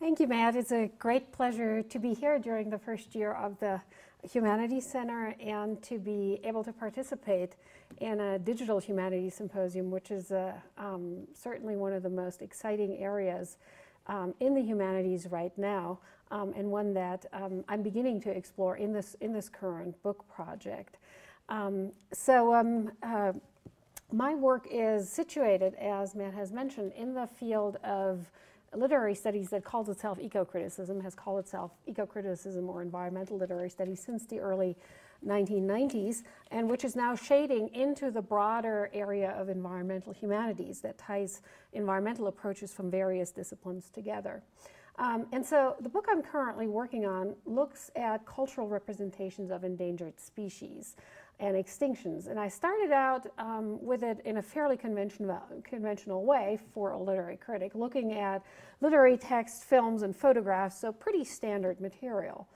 Thank you, Matt. It's a great pleasure to be here during the first year of the Humanities Center and to be able to participate in a digital humanities symposium, which is uh, um, certainly one of the most exciting areas um, in the humanities right now, um, and one that um, I'm beginning to explore in this in this current book project. Um, so. Um, uh, my work is situated, as Matt has mentioned, in the field of literary studies that calls itself eco-criticism, has called itself eco-criticism or environmental literary studies since the early 1990s, and which is now shading into the broader area of environmental humanities that ties environmental approaches from various disciplines together. Um, and so the book I'm currently working on looks at cultural representations of endangered species and extinctions. And I started out um, with it in a fairly conventional, conventional way for a literary critic, looking at literary text, films, and photographs, so pretty standard material.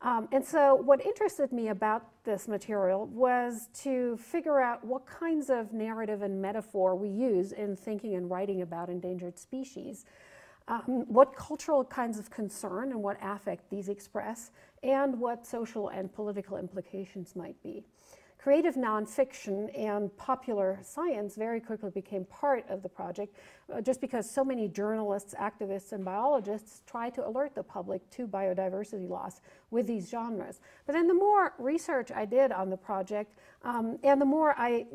Um, and so what interested me about this material was to figure out what kinds of narrative and metaphor we use in thinking and writing about endangered species. Um, what cultural kinds of concern and what affect these express, and what social and political implications might be creative nonfiction and popular science very quickly became part of the project uh, just because so many journalists, activists, and biologists try to alert the public to biodiversity loss with these genres. But then the more research I did on the project um, and the more I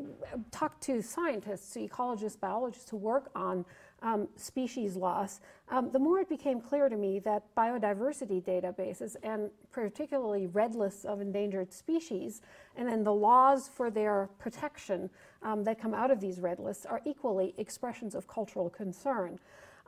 talked to scientists, ecologists, biologists who work on um, species loss, um, the more it became clear to me that biodiversity databases, and particularly red lists of endangered species, and then the laws for their protection um, that come out of these red lists are equally expressions of cultural concern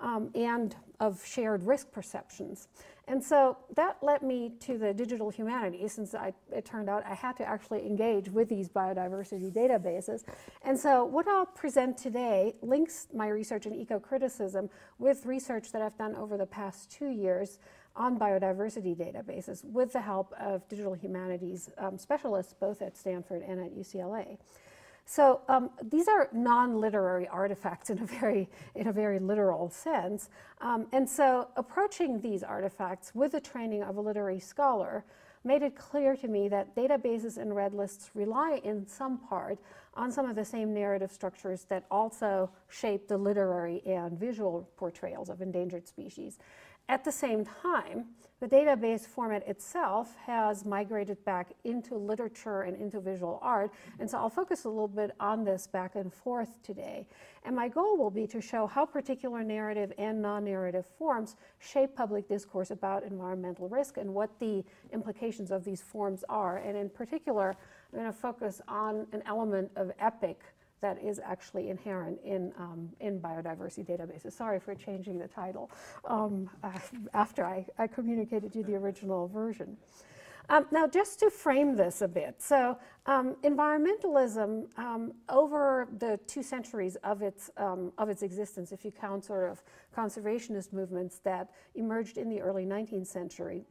um, and of shared risk perceptions. And so that led me to the digital humanities, since I, it turned out I had to actually engage with these biodiversity databases. And so what I'll present today links my research in eco-criticism with research that I've done over the past two years on biodiversity databases with the help of digital humanities um, specialists both at Stanford and at UCLA. So um, these are non-literary artifacts in a very, in a very literal sense. Um, and so approaching these artifacts with the training of a literary scholar made it clear to me that databases and red lists rely in some part on some of the same narrative structures that also shape the literary and visual portrayals of endangered species. At the same time, the database format itself has migrated back into literature and into visual art, and so I'll focus a little bit on this back and forth today. And my goal will be to show how particular narrative and non-narrative forms shape public discourse about environmental risk and what the implications of these forms are. And in particular, I'm going to focus on an element of epic that is actually inherent in, um, in biodiversity databases. Sorry for changing the title um, after I, I communicated you the original version. Um, now, just to frame this a bit, so um, environmentalism um, over the two centuries of its, um, of its existence, if you count sort of conservationist movements that emerged in the early 19th century,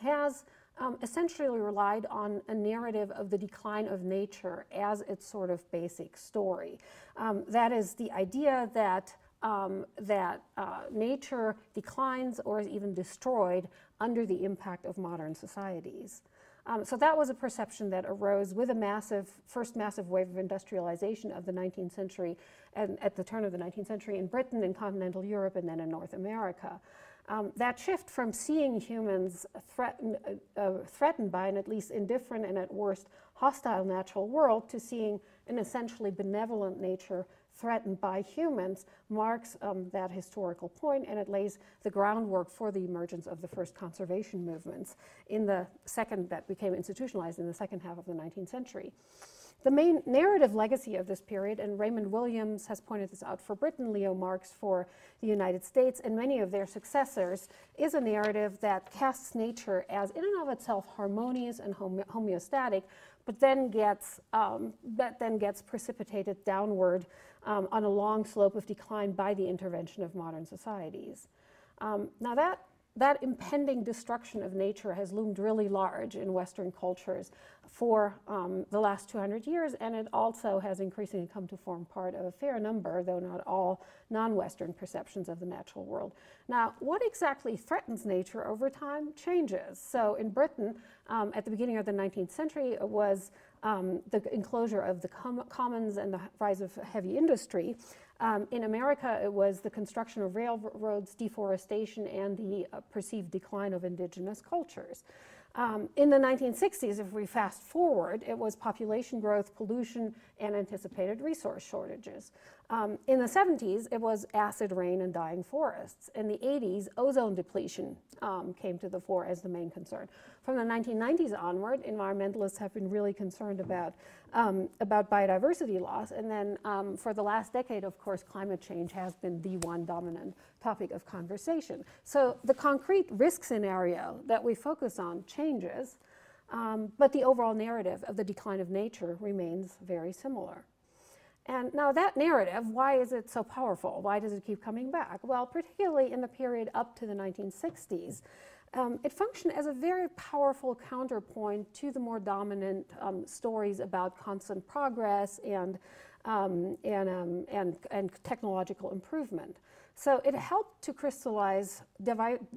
has um, essentially relied on a narrative of the decline of nature as its sort of basic story. Um, that is the idea that um, that uh, nature declines or is even destroyed under the impact of modern societies. Um, so that was a perception that arose with a massive, first massive wave of industrialization of the 19th century and at the turn of the 19th century in Britain, in continental Europe, and then in North America. Um, that shift from seeing humans uh, uh, threatened by an at least indifferent and at worst hostile natural world to seeing an essentially benevolent nature threatened by humans marks um, that historical point and it lays the groundwork for the emergence of the first conservation movements in the second that became institutionalized in the second half of the 19th century. The main narrative legacy of this period, and Raymond Williams has pointed this out for Britain, Leo Marx for the United States, and many of their successors, is a narrative that casts nature as in and of itself harmonious and homeostatic, but then gets, um, but then gets precipitated downward um, on a long slope of decline by the intervention of modern societies. Um, now that that impending destruction of nature has loomed really large in Western cultures for um, the last 200 years, and it also has increasingly come to form part of a fair number, though not all, non Western perceptions of the natural world. Now, what exactly threatens nature over time changes. So, in Britain, um, at the beginning of the 19th century, it was um, the enclosure of the com commons and the rise of heavy industry. Um, in America, it was the construction of railroads, deforestation, and the uh, perceived decline of indigenous cultures. Um, in the 1960s, if we fast forward, it was population growth, pollution, and anticipated resource shortages. Um, in the 70s, it was acid rain and dying forests. In the 80s, ozone depletion um, came to the fore as the main concern. From the 1990s onward, environmentalists have been really concerned about, um, about biodiversity loss. And then um, for the last decade, of course, climate change has been the one dominant topic of conversation. So the concrete risk scenario that we focus on changes, um, but the overall narrative of the decline of nature remains very similar. And now that narrative, why is it so powerful? Why does it keep coming back? Well, particularly in the period up to the 1960s, um, it functioned as a very powerful counterpoint to the more dominant um, stories about constant progress and, um, and, um, and, and technological improvement. So it helped to crystallize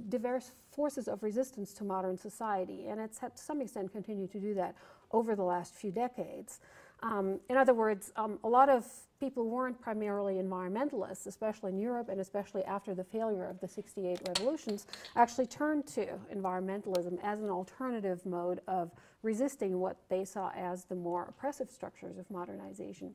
diverse forces of resistance to modern society, and it's had to some extent continued to do that over the last few decades. Um, in other words, um, a lot of people weren't primarily environmentalists, especially in Europe and especially after the failure of the 68 revolutions, actually turned to environmentalism as an alternative mode of resisting what they saw as the more oppressive structures of modernization.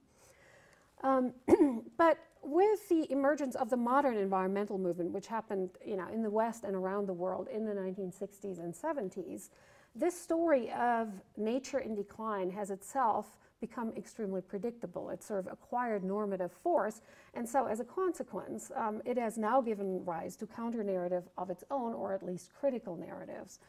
Um, but with the emergence of the modern environmental movement, which happened you know, in the West and around the world in the 1960s and 70s, this story of nature in decline has itself become extremely predictable. It's sort of acquired normative force. And so, as a consequence, um, it has now given rise to counter narrative of its own, or at least critical narratives.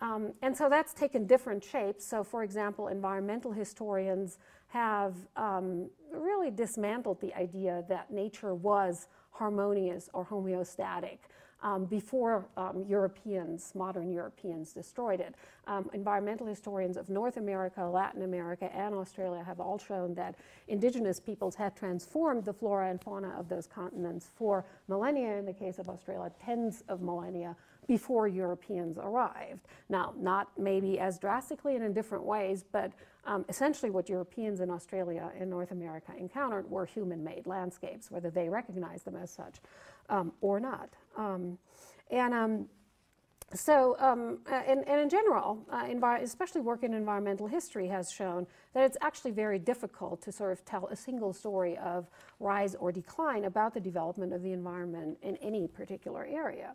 Um, and so that's taken different shapes. So, for example, environmental historians have um, really dismantled the idea that nature was harmonious or homeostatic um, before um, Europeans, modern Europeans, destroyed it. Um, environmental historians of North America, Latin America, and Australia have all shown that indigenous peoples had transformed the flora and fauna of those continents for millennia, in the case of Australia, tens of millennia before Europeans arrived. Now, not maybe as drastically and in different ways, but um, essentially what Europeans in Australia and North America encountered were human made landscapes, whether they recognized them as such um, or not. Um, and um, so, um, uh, and, and, in general, uh, especially work in environmental history has shown that it's actually very difficult to sort of tell a single story of rise or decline about the development of the environment in any particular area.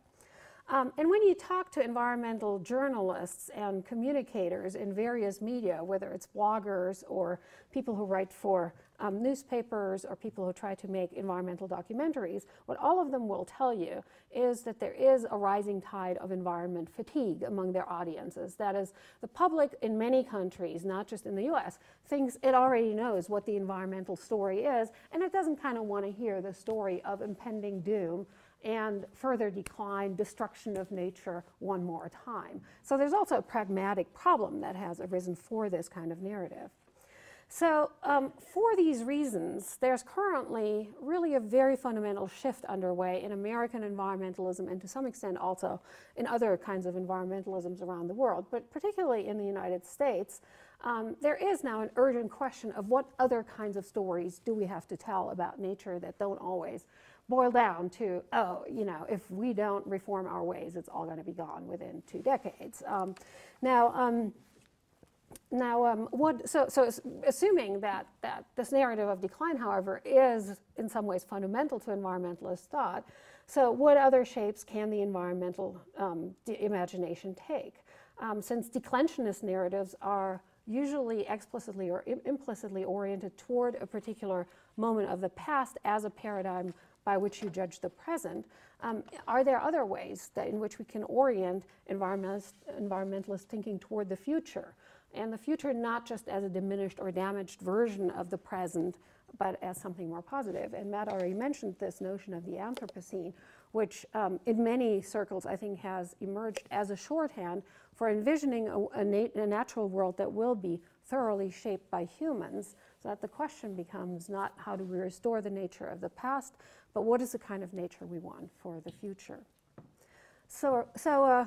Um, and when you talk to environmental journalists and communicators in various media, whether it's bloggers or people who write for um, newspapers or people who try to make environmental documentaries, what all of them will tell you is that there is a rising tide of environment fatigue among their audiences. That is, the public in many countries, not just in the US, thinks it already knows what the environmental story is, and it doesn't kind of want to hear the story of impending doom and further decline, destruction of nature one more time. So there's also a pragmatic problem that has arisen for this kind of narrative. So um, for these reasons, there's currently really a very fundamental shift underway in American environmentalism and to some extent also in other kinds of environmentalisms around the world, but particularly in the United States, um, there is now an urgent question of what other kinds of stories do we have to tell about nature that don't always boil down to, oh, you know, if we don't reform our ways, it's all going to be gone within two decades. Um, now, um, now, um, what, so, so assuming that, that this narrative of decline, however, is in some ways fundamental to environmentalist thought, so what other shapes can the environmental um, imagination take? Um, since declensionist narratives are usually explicitly or implicitly oriented toward a particular moment of the past as a paradigm by which you judge the present. Um, are there other ways that in which we can orient environmentalist, environmentalist thinking toward the future? And the future not just as a diminished or damaged version of the present but as something more positive. And Matt already mentioned this notion of the Anthropocene, which um, in many circles I think has emerged as a shorthand for envisioning a, a, nat- a natural world that will be thoroughly shaped by humans, so that the question becomes not how do we restore the nature of the past, but what is the kind of nature we want for the future. So, so uh,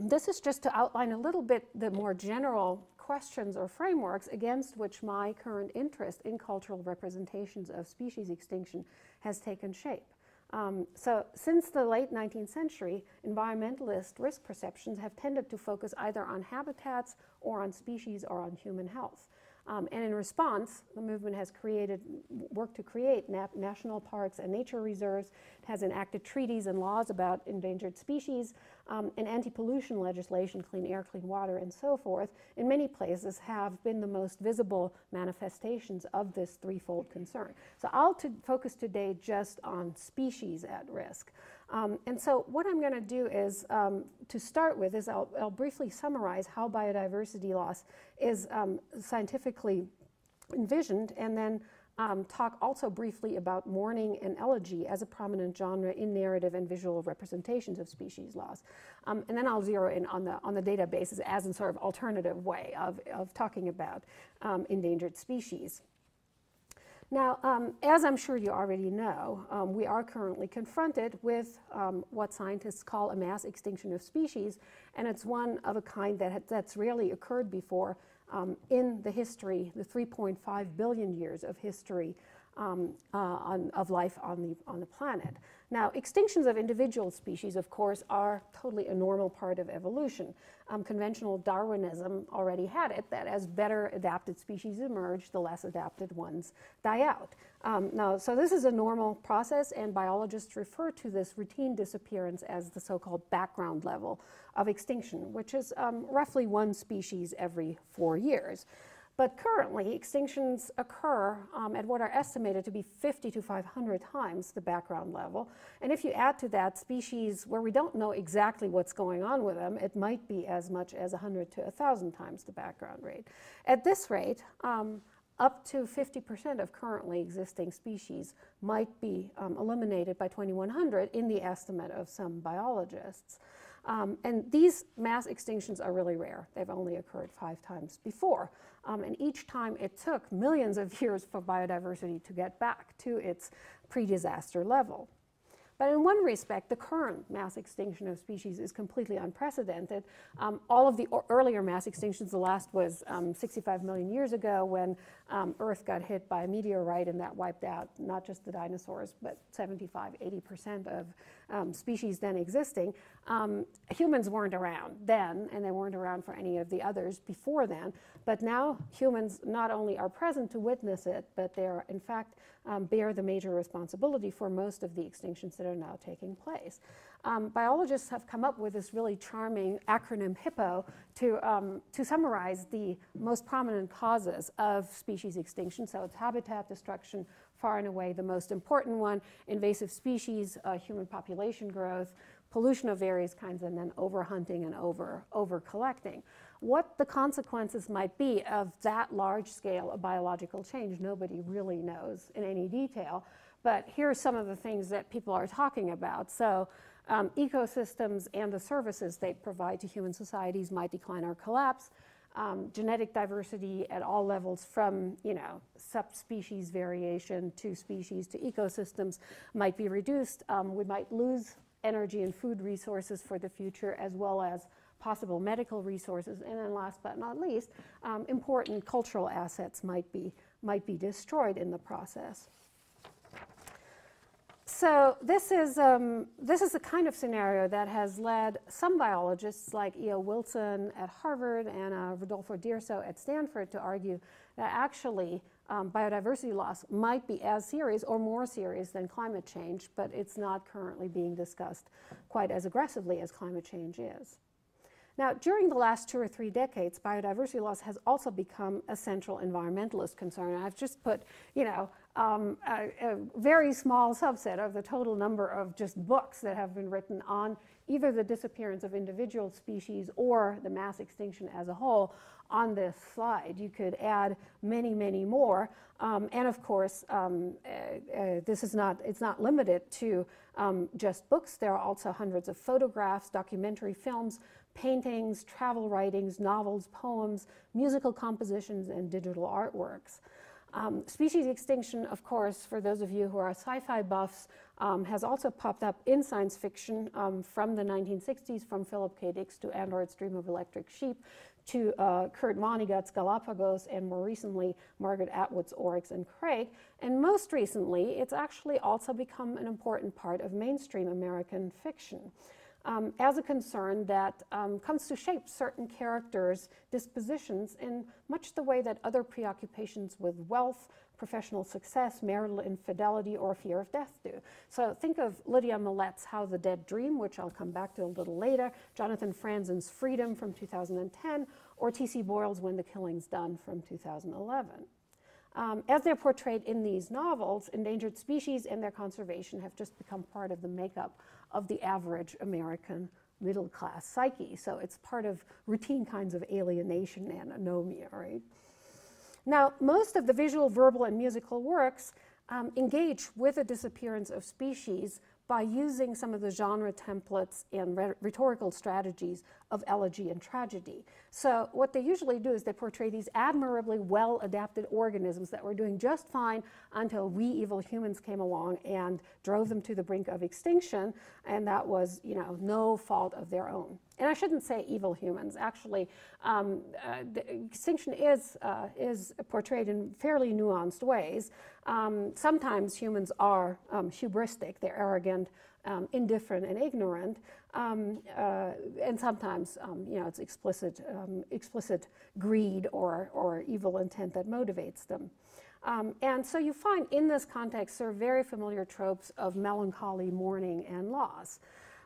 this is just to outline a little bit the more general questions or frameworks against which my current interest in cultural representations of species extinction has taken shape. Um, so, since the late 19th century, environmentalist risk perceptions have tended to focus either on habitats or on species or on human health. Um, and in response, the movement has created, worked to create na national parks and nature reserves, has enacted treaties and laws about endangered species, um, and anti-pollution legislation, clean air, clean water, and so forth, in many places have been the most visible manifestations of this threefold concern. So I'll focus today just on species at risk. Um, and so what I'm going to do is, um, to start with, is I'll, I'll, briefly summarize how biodiversity loss is um, scientifically envisioned, and then um, talk also briefly about mourning and elegy as a prominent genre in narrative and visual representations of species loss. Um, and then I'll zero in on the, on the databases as a sort of alternative way of, of talking about um, endangered species. Now, um, as I'm sure you already know, um, we are currently confronted with um, what scientists call a mass extinction of species, and it's one of a kind that that's rarely occurred before um, in the history, the 3.5 billion years of history um, uh, on, of life on the, on the planet. Now, extinctions of individual species, of course, are totally a normal part of evolution. Um, conventional Darwinism already had it that as better adapted species emerge, the less adapted ones die out. Um, now, so this is a normal process, and biologists refer to this routine disappearance as the so called background level of extinction, which is um, roughly one species every four years. But currently, extinctions occur um, at what are estimated to be 50 to 500 times the background level. And if you add to that species where we don't know exactly what's going on with them, it might be as much as 100 to 1,000 times the background rate. At this rate, um, up to 50% of currently existing species might be um, eliminated by 2100 in the estimate of some biologists. Um, and these mass extinctions are really rare. They've only occurred five times before. Um, and each time it took millions of years for biodiversity to get back to its pre-disaster level. But in one respect, the current mass extinction of species is completely unprecedented. Um, all of the earlier mass extinctions, the last was um, 65 million years ago when um, Earth got hit by a meteorite and that wiped out not just the dinosaurs, but 75, 80% of um, species then existing. Um, humans weren't around then, and they weren't around for any of the others before then. But now humans not only are present to witness it, but they are, in fact, um, bear the major responsibility for most of the extinctions that are now taking place. Um, biologists have come up with this really charming acronym HIPPO to, um, to summarize the most prominent causes of species extinction. So it's habitat destruction, far and away the most important one, invasive species, uh, human population growth, pollution of various kinds, and then overhunting and over, over collecting. What the consequences might be of that large scale of biological change, nobody really knows in any detail. But here are some of the things that people are talking about. So, um, ecosystems and the services they provide to human societies might decline or collapse. Um, genetic diversity at all levels from you know subspecies variation to species to ecosystems might be reduced. Um, we might lose energy and food resources for the future as well as possible medical resources. And then last but not least, um, important cultural assets might be, might be destroyed in the process. So this is, um, this is a kind of scenario that has led some biologists like E.O. Wilson at Harvard and uh, Rodolfo Dirzo at Stanford to argue that actually um, biodiversity loss might be as serious or more serious than climate change, but it's not currently being discussed quite as aggressively as climate change is. Now, during the last two or three decades, biodiversity loss has also become a central environmentalist concern. I've just put, you know, um, a, a, very small subset of the total number of just books that have been written on either the disappearance of individual species or the mass extinction as a whole on this slide. You could add many, many more. Um, and of course, um, uh, uh, this is not, it's not limited to um, just books. There are also hundreds of photographs, documentary films, paintings, travel writings, novels, poems, musical compositions, and digital artworks. Um, species extinction, of course, for those of you who are sci-fi buffs, um, has also popped up in science fiction um, from the 1960s, from Philip K. Dick's Do Androids Dream of Electric Sheep, to uh, Kurt Vonnegut's Galapagos, and more recently, Margaret Atwood's Oryx and Crake. And most recently, it's actually also become an important part of mainstream American fiction. Um, as a concern that um, comes to shape certain characters' dispositions in much the way that other preoccupations with wealth, professional success, marital infidelity, or fear of death do. So think of Lydia Millet's How the Dead Dream, which I'll come back to a little later, Jonathan Franzen's Freedom from 2010, or T.C. Boyle's When the Killing's Done from 2011. Um, as they're portrayed in these novels, endangered species and their conservation have just become part of the makeup of the average American middle class psyche. So it's part of routine kinds of alienation and anomia, right? Now, most of the visual, verbal, and musical works um, engage with the disappearance of species by using some of the genre templates and rhetorical strategies of elegy and tragedy. So what they usually do is they portray these admirably well-adapted organisms that were doing just fine until we evil humans came along and drove them to the brink of extinction, and that was, you know, no fault of their own. And I shouldn't say evil humans. Actually, um, uh, extinction is, uh, is portrayed in fairly nuanced ways. Um, sometimes humans are um, hubristic, they're arrogant, um, indifferent, and ignorant. Um, uh, and sometimes, um, you know, it's explicit, um, explicit greed or, or evil intent that motivates them. Um, and so you find in this context sort of very familiar tropes of melancholy, mourning, and loss.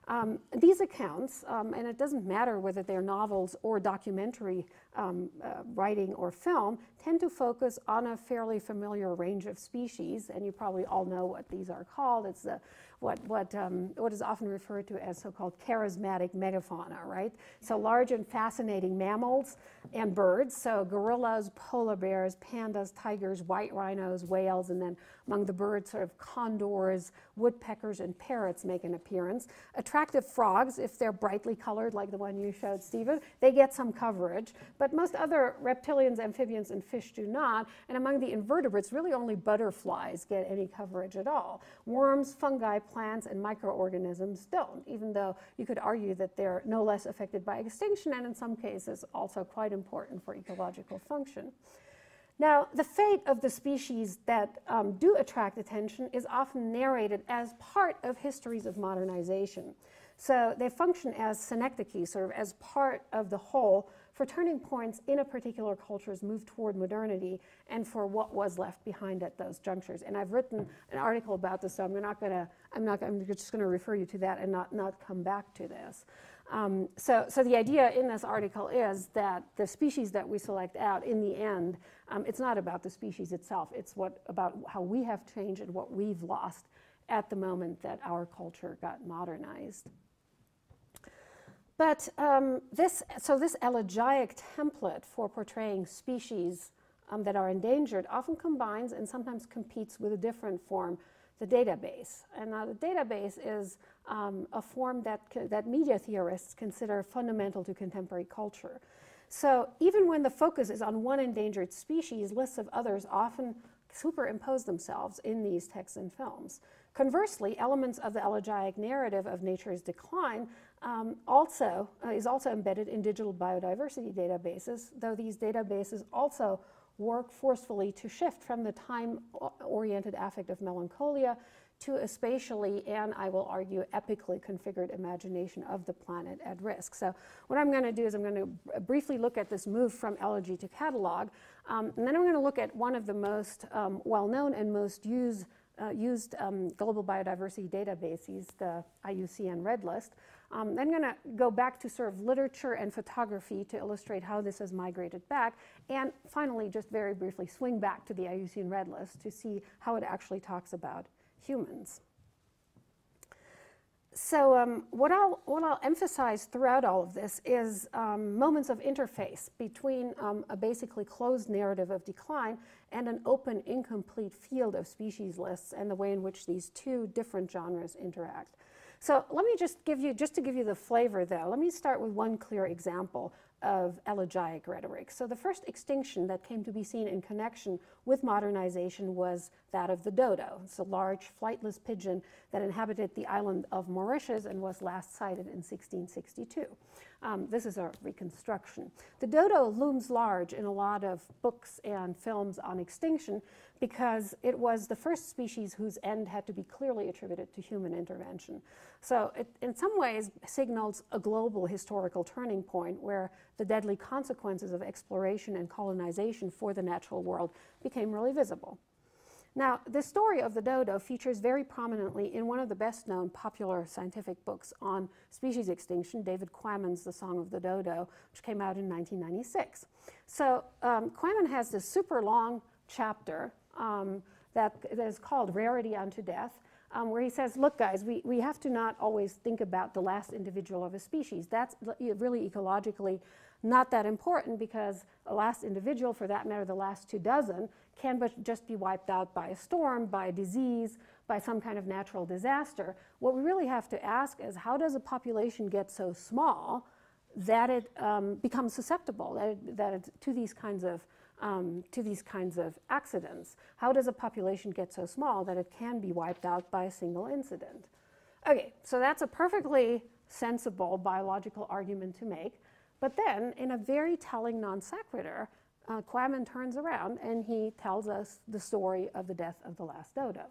Um, these accounts, um, and it doesn't matter whether they're novels or documentary um, uh, writing or film, tend to focus on a fairly familiar range of species, and you probably all know what these are called. It's the what, what, um, what is often referred to as so-called charismatic megafauna, right? So large and fascinating mammals and birds, so gorillas, polar bears, pandas, tigers, white rhinos, whales, and then among the birds, sort of condors, woodpeckers, and parrots make an appearance. Attractive frogs, if they're brightly colored like the one you showed, Stephen, they get some coverage, but most other reptilians, amphibians, and fish do not, and among the invertebrates, really only butterflies get any coverage at all. Worms, fungi, plants and microorganisms don't, even though you could argue that they're no less affected by extinction and in some cases also quite important for ecological function. Now, the fate of the species that um, do attract attention is often narrated as part of histories of modernization. So they function as synecdoche, sort of as part of the whole for turning points in a particular culture's move toward modernity and for what was left behind at those junctures. And I've written an article about this, so I'm not going to, I'm not, I'm just going to refer you to that and not, not come back to this. Um, so, so the idea in this article is that the species that we select out, in the end, um, it's not about the species itself. It's what about how we have changed and what we've lost at the moment that our culture got modernized. But um, this, so this elegiac template for portraying species um, that are endangered often combines and sometimes competes with a different form, the database. And now the database is um, a form that, that media theorists consider fundamental to contemporary culture. So even when the focus is on one endangered species, lists of others often superimpose themselves in these texts and films. Conversely, elements of the elegiac narrative of nature's decline um, also uh, is also embedded in digital biodiversity databases, though these databases also work forcefully to shift from the time-oriented affect of melancholia to a spatially and I will argue epically configured imagination of the planet at risk. So what I'm going to do is I'm going to briefly look at this move from elegy to catalog, um, and then I'm going to look at one of the most um, well-known and most used, uh, used um, global biodiversity databases, the IUCN Red List, um, then I'm going to go back to sort of literature and photography to illustrate how this has migrated back. And finally, just very briefly, swing back to the IUCN Red List to see how it actually talks about humans. so um, what, I'll, what I'll emphasize throughout all of this is um, moments of interface between um, a basically closed narrative of decline and an open, incomplete field of species lists and the way in which these two different genres interact. So let me just give you, just to give you the flavor though, let me start with one clear example of elegiac rhetoric. So the first extinction that came to be seen in connection with modernization was that of the dodo. It's a large flightless pigeon that inhabited the island of Mauritius and was last sighted in 1662. Um, this is a reconstruction. The dodo looms large in a lot of books and films on extinction because it was the first species whose end had to be clearly attributed to human intervention. So it, in some ways, signals a global historical turning point where the deadly consequences of exploration and colonization for the natural world became really visible. Now, the story of the dodo features very prominently in one of the best known popular scientific books on species extinction, David Quammen's The Song of the Dodo, which came out in 1996. So, um, Quammen has this super long chapter um, that, that is called Rarity Unto Death. Um, where he says, look, guys, we, we have to not always think about the last individual of a species. That's really ecologically not that important because a last individual, for that matter, the last two dozen, can but just be wiped out by a storm, by a disease, by some kind of natural disaster. What we really have to ask is how does a population get so small that it um, becomes susceptible that it, that to these kinds of um, to these kinds of accidents? How does a population get so small that it can be wiped out by a single incident? Okay, so that's a perfectly sensible biological argument to make. But then, in a very telling non sequitur, uh, Quammen turns around and he tells us the story of the death of the last dodo.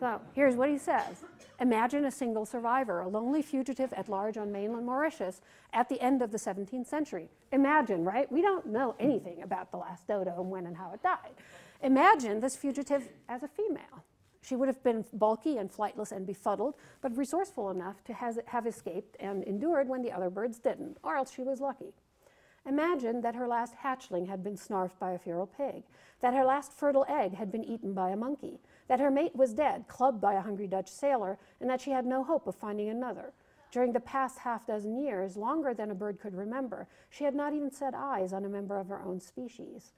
So here's what he says Imagine a single survivor, a lonely fugitive at large on mainland Mauritius at the end of the 17th century. Imagine, right? We don't know anything about the last dodo and when and how it died. Imagine this fugitive as a female. She would have been bulky and flightless and befuddled, but resourceful enough to has, have escaped and endured when the other birds didn't, or else she was lucky. Imagine that her last hatchling had been snarfed by a feral pig, that her last fertile egg had been eaten by a monkey, that her mate was dead, clubbed by a hungry Dutch sailor, and that she had no hope of finding another. During the past half dozen years, longer than a bird could remember, she had not even set eyes on a member of her own species.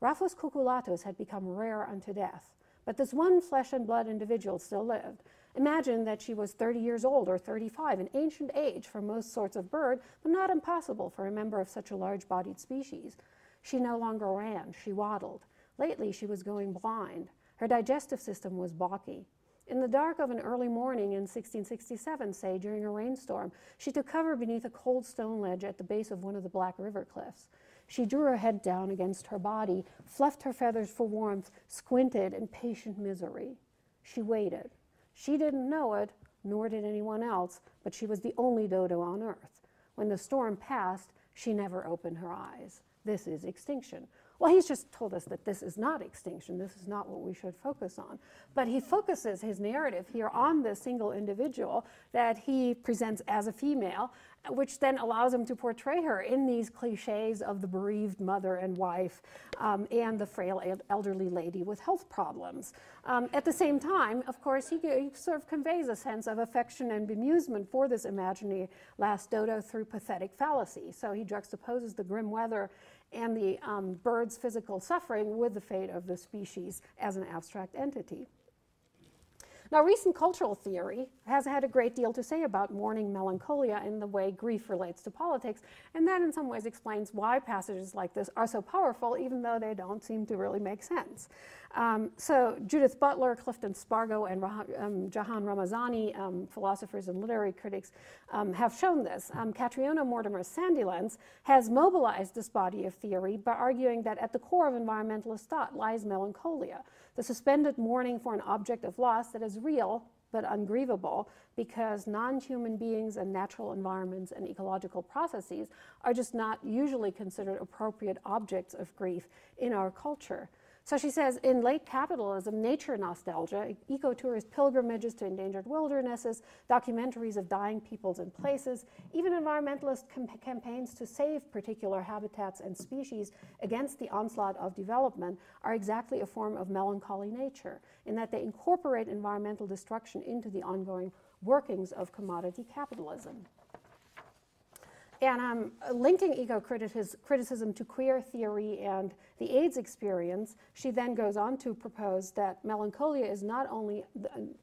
Raphus cucullatus had become rare unto death. But this one flesh and blood individual still lived. Imagine that she was 30 years old or 35, an ancient age for most sorts of bird, but not impossible for a member of such a large bodied species. She no longer ran, she waddled. Lately, she was going blind. Her digestive system was balky. In the dark of an early morning in 1667, say, during a rainstorm, she took cover beneath a cold stone ledge at the base of one of the Black River cliffs. She drew her head down against her body, fluffed her feathers for warmth, squinted in patient misery. She waited. She didn't know it, nor did anyone else, but she was the only dodo on earth. When the storm passed, she never opened her eyes. This is extinction. Well, he's just told us that this is not extinction. This is not what we should focus on. But he focuses his narrative here on this single individual that he presents as a female which then allows him to portray her in these cliches of the bereaved mother and wife um, and the frail elderly lady with health problems. Um, at the same time, of course, he, he, sort of conveys a sense of affection and bemusement for this imaginary last dodo through pathetic fallacy. So he juxtaposes the grim weather and the um, bird's physical suffering with the fate of the species as an abstract entity. Now, recent cultural theory has had a great deal to say about mourning melancholia and the way grief relates to politics, and that in some ways explains why passages like this are so powerful, even though they don't seem to really make sense. Um, so Judith Butler, Clifton Spargo, and um, Jahan Ramazani, um, philosophers and literary critics, um, have shown this. Um, Catriona Mortimer Sandilands has mobilized this body of theory by arguing that at the core of environmentalist thought lies melancholia, the suspended mourning for an object of loss that is real but ungrievable because non-human beings and natural environments and ecological processes are just not usually considered appropriate objects of grief in our culture. So she says in late capitalism, nature nostalgia, ecotourist pilgrimages to endangered wildernesses, documentaries of dying peoples and places, even environmentalist campaigns to save particular habitats and species against the onslaught of development are exactly a form of melancholy nature, in that they incorporate environmental destruction into the ongoing workings of commodity capitalism. And I'm linking eco-criticism to queer theory and the AIDS experience. She then goes on to propose that melancholia is not only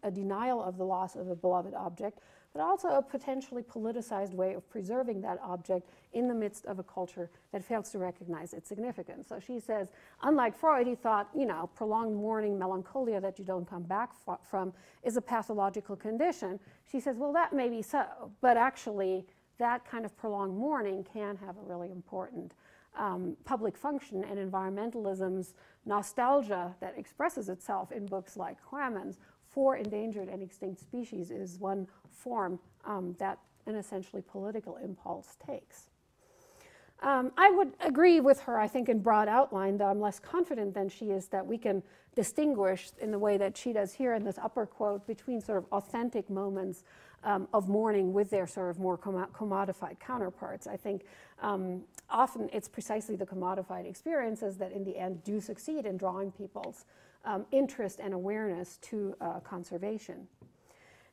a denial of the loss of a beloved object, but also a potentially politicized way of preserving that object in the midst of a culture that fails to recognize its significance. So she says, unlike Freud, he thought, you know, prolonged mourning, melancholia that you don't come back from is a pathological condition. She says, well, that may be so, but actually, that kind of prolonged mourning can have a really important um, public function, and environmentalism's nostalgia that expresses itself in books like Quammen's for endangered and extinct species is one form um, that an essentially political impulse takes. Um, I would agree with her, I think, in broad outline, though I'm less confident than she is that we can distinguish in the way that she does here in this upper quote between sort of authentic moments um, of mourning with their sort of more commodified counterparts. I think um, often it's precisely the commodified experiences that in the end do succeed in drawing people's um, interest and awareness to uh, conservation.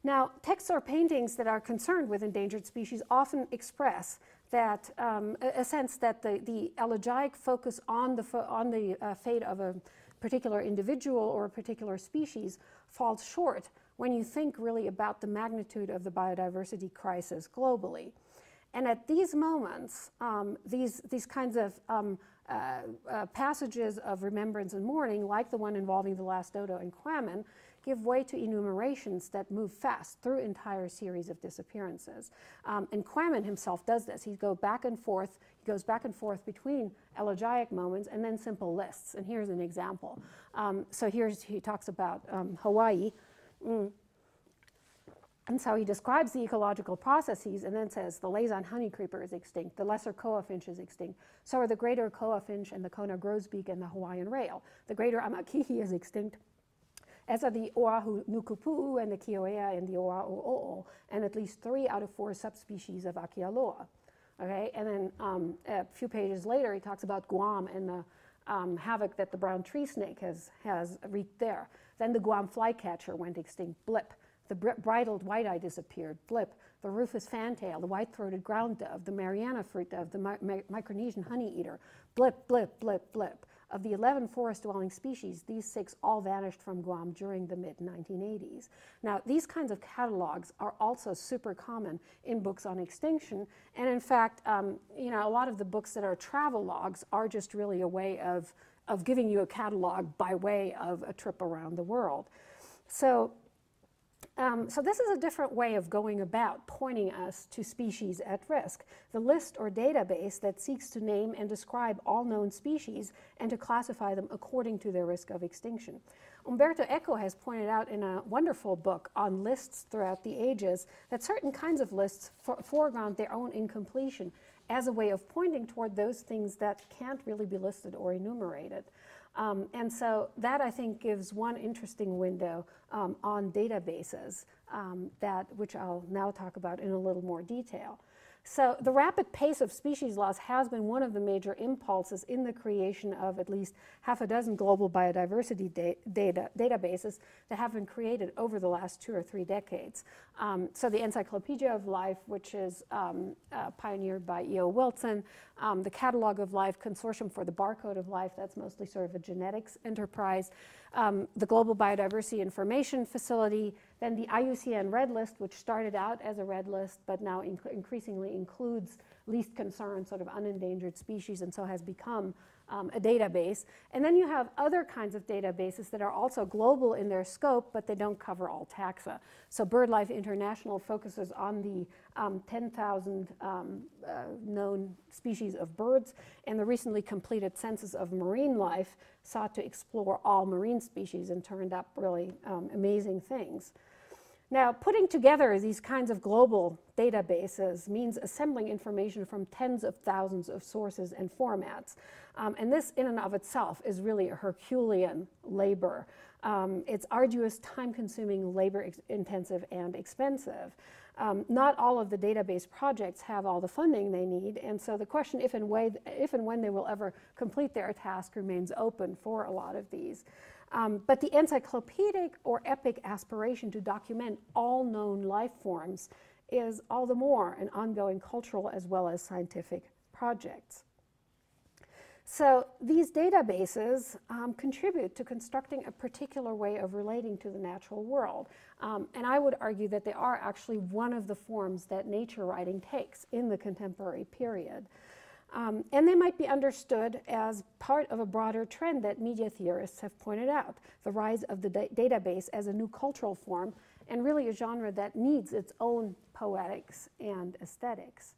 Now, texts or paintings that are concerned with endangered species often express that um, a, a, sense that the, the elegiac focus on the, fo on the uh, fate of a particular individual or a particular species falls short when you think really about the magnitude of the biodiversity crisis globally. And at these moments, um, these, these kinds of um, uh, uh, passages of remembrance and mourning, like the one involving the last dodo in Quammen, give way to enumerations that move fast through entire series of disappearances. Um, and Quammen himself does this. He goes back and forth. He goes back and forth between elegiac moments and then simple lists. And here's an example. Um, so here's he talks about um, Hawaii. Mm. And so he describes the ecological processes and then says the Laysan honeycreeper is extinct, the lesser koa finch is extinct, so are the greater koa finch and the Kona grosbeak and the Hawaiian rail. The greater amakihi is extinct, as are the Oahu nukupu'u and the Kioea and the Oahu o'o, and at least three out of four subspecies of Akialoa. Okay, and then um, a few pages later, he talks about Guam and the um, havoc that the brown tree snake has, has wreaked there. Then the Guam flycatcher went extinct, blip. The bridled white-eye disappeared, blip. The rufous fantail, the white-throated ground dove, the Mariana fruit dove, the Mi Micronesian honey eater, blip, blip, blip, blip. Of the 11 forest-dwelling species, these six all vanished from Guam during the mid-1980s. Now, these kinds of catalogs are also super common in books on extinction, and in fact, um, you know, a lot of the books that are travel logs are just really a way of, of giving you a catalog by way of a trip around the world. So um, so this is a different way of going about pointing us to species at risk. The list or database that seeks to name and describe all known species and to classify them according to their risk of extinction. Umberto Eco has pointed out in a wonderful book on lists throughout the ages that certain kinds of lists for foreground their own incompletion as a way of pointing toward those things that can't really be listed or enumerated. Um, and so that I think gives one interesting window um, on databases um, that, which I'll now talk about in a little more detail. So the rapid pace of species loss has been one of the major impulses in the creation of at least half a dozen global biodiversity da data, databases that have been created over the last two or three decades. Um, so the Encyclopedia of Life, which is um, uh, pioneered by E.O. Wilson, um, the Catalog of Life Consortium for the Barcode of Life, that's mostly sort of a genetics enterprise, um, the Global Biodiversity Information Facility, then the IUCN Red List, which started out as a red list, but now inc increasingly includes least concern, sort of unendangered species, and so has become um, a database. And then you have other kinds of databases that are also global in their scope, but they don't cover all taxa. So BirdLife International focuses on the um, 10,000 um, uh, known species of birds, and the recently completed census of marine life sought to explore all marine species and turned up really um, amazing things. Now, putting together these kinds of global databases means assembling information from tens of thousands of sources and formats. Um, and this, in and of itself, is really a Herculean labor. Um, it's arduous, time consuming, labor intensive, and expensive. Um, not all of the database projects have all the funding they need, and so the question if and, way, if and when they will ever complete their task remains open for a lot of these. Um, but the encyclopedic or epic aspiration to document all known life forms is all the more an ongoing cultural as well as scientific project. So these databases um, contribute to constructing a particular way of relating to the natural world. Um, and I would argue that they are actually one of the forms that nature writing takes in the contemporary period. Um, and they might be understood as part of a broader trend that media theorists have pointed out the rise of the da database as a new cultural form and really a genre that needs its own poetics and aesthetics.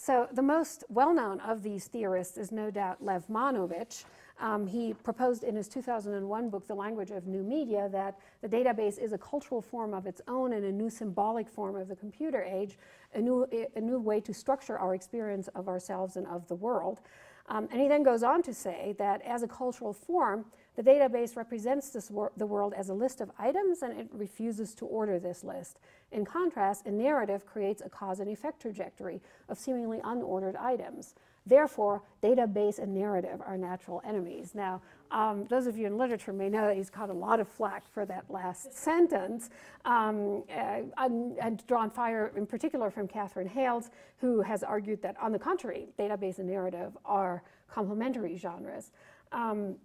So, the most well known of these theorists is no doubt Lev Manovich, um, he proposed in his 2001 book, The Language of New Media, that the database is a cultural form of its own and a new symbolic form of the computer age, a new, a new way to structure our experience of ourselves and of the world. Um, and he then goes on to say that as a cultural form, the database represents wor the world as a list of items and it refuses to order this list. In contrast, a narrative creates a cause and effect trajectory of seemingly unordered items. Therefore, database and narrative are natural enemies. Now, um, those of you in literature may know that he's caught a lot of flack for that last sentence, um, uh, and drawn fire in particular from Katherine Hayles, who has argued that, on the contrary, database and narrative are complementary genres. Um,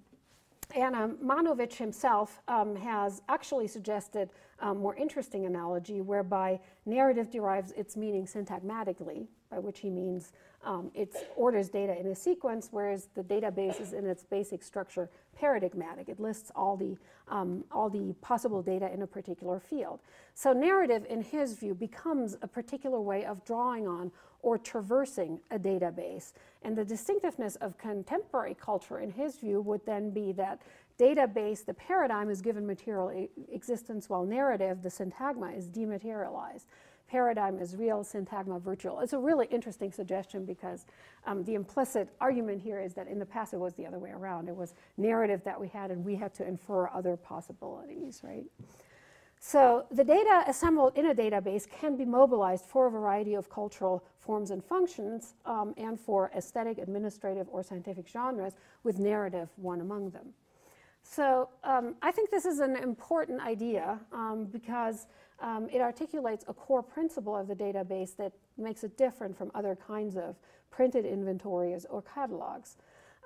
and Manovich himself um, has actually suggested a more interesting analogy whereby narrative derives its meaning syntagmatically, by which he means um, it orders data in a sequence, whereas the database is in its basic structure paradigmatic. It lists all the, um, all the possible data in a particular field. So narrative, in his view, becomes a particular way of drawing on or traversing a database. And the distinctiveness of contemporary culture, in his view, would then be that database, the paradigm is given material existence, while narrative, the syntagma, is dematerialized paradigm is real, syntagma virtual. It's a really interesting suggestion because um, the implicit argument here is that in the past it was the other way around. It was narrative that we had and we had to infer other possibilities, right? So the data assembled in a database can be mobilized for a variety of cultural forms and functions um, and for aesthetic, administrative, or scientific genres, with narrative one among them. So um, I think this is an important idea um, because um, it articulates a core principle of the database that makes it different from other kinds of printed inventories or catalogs.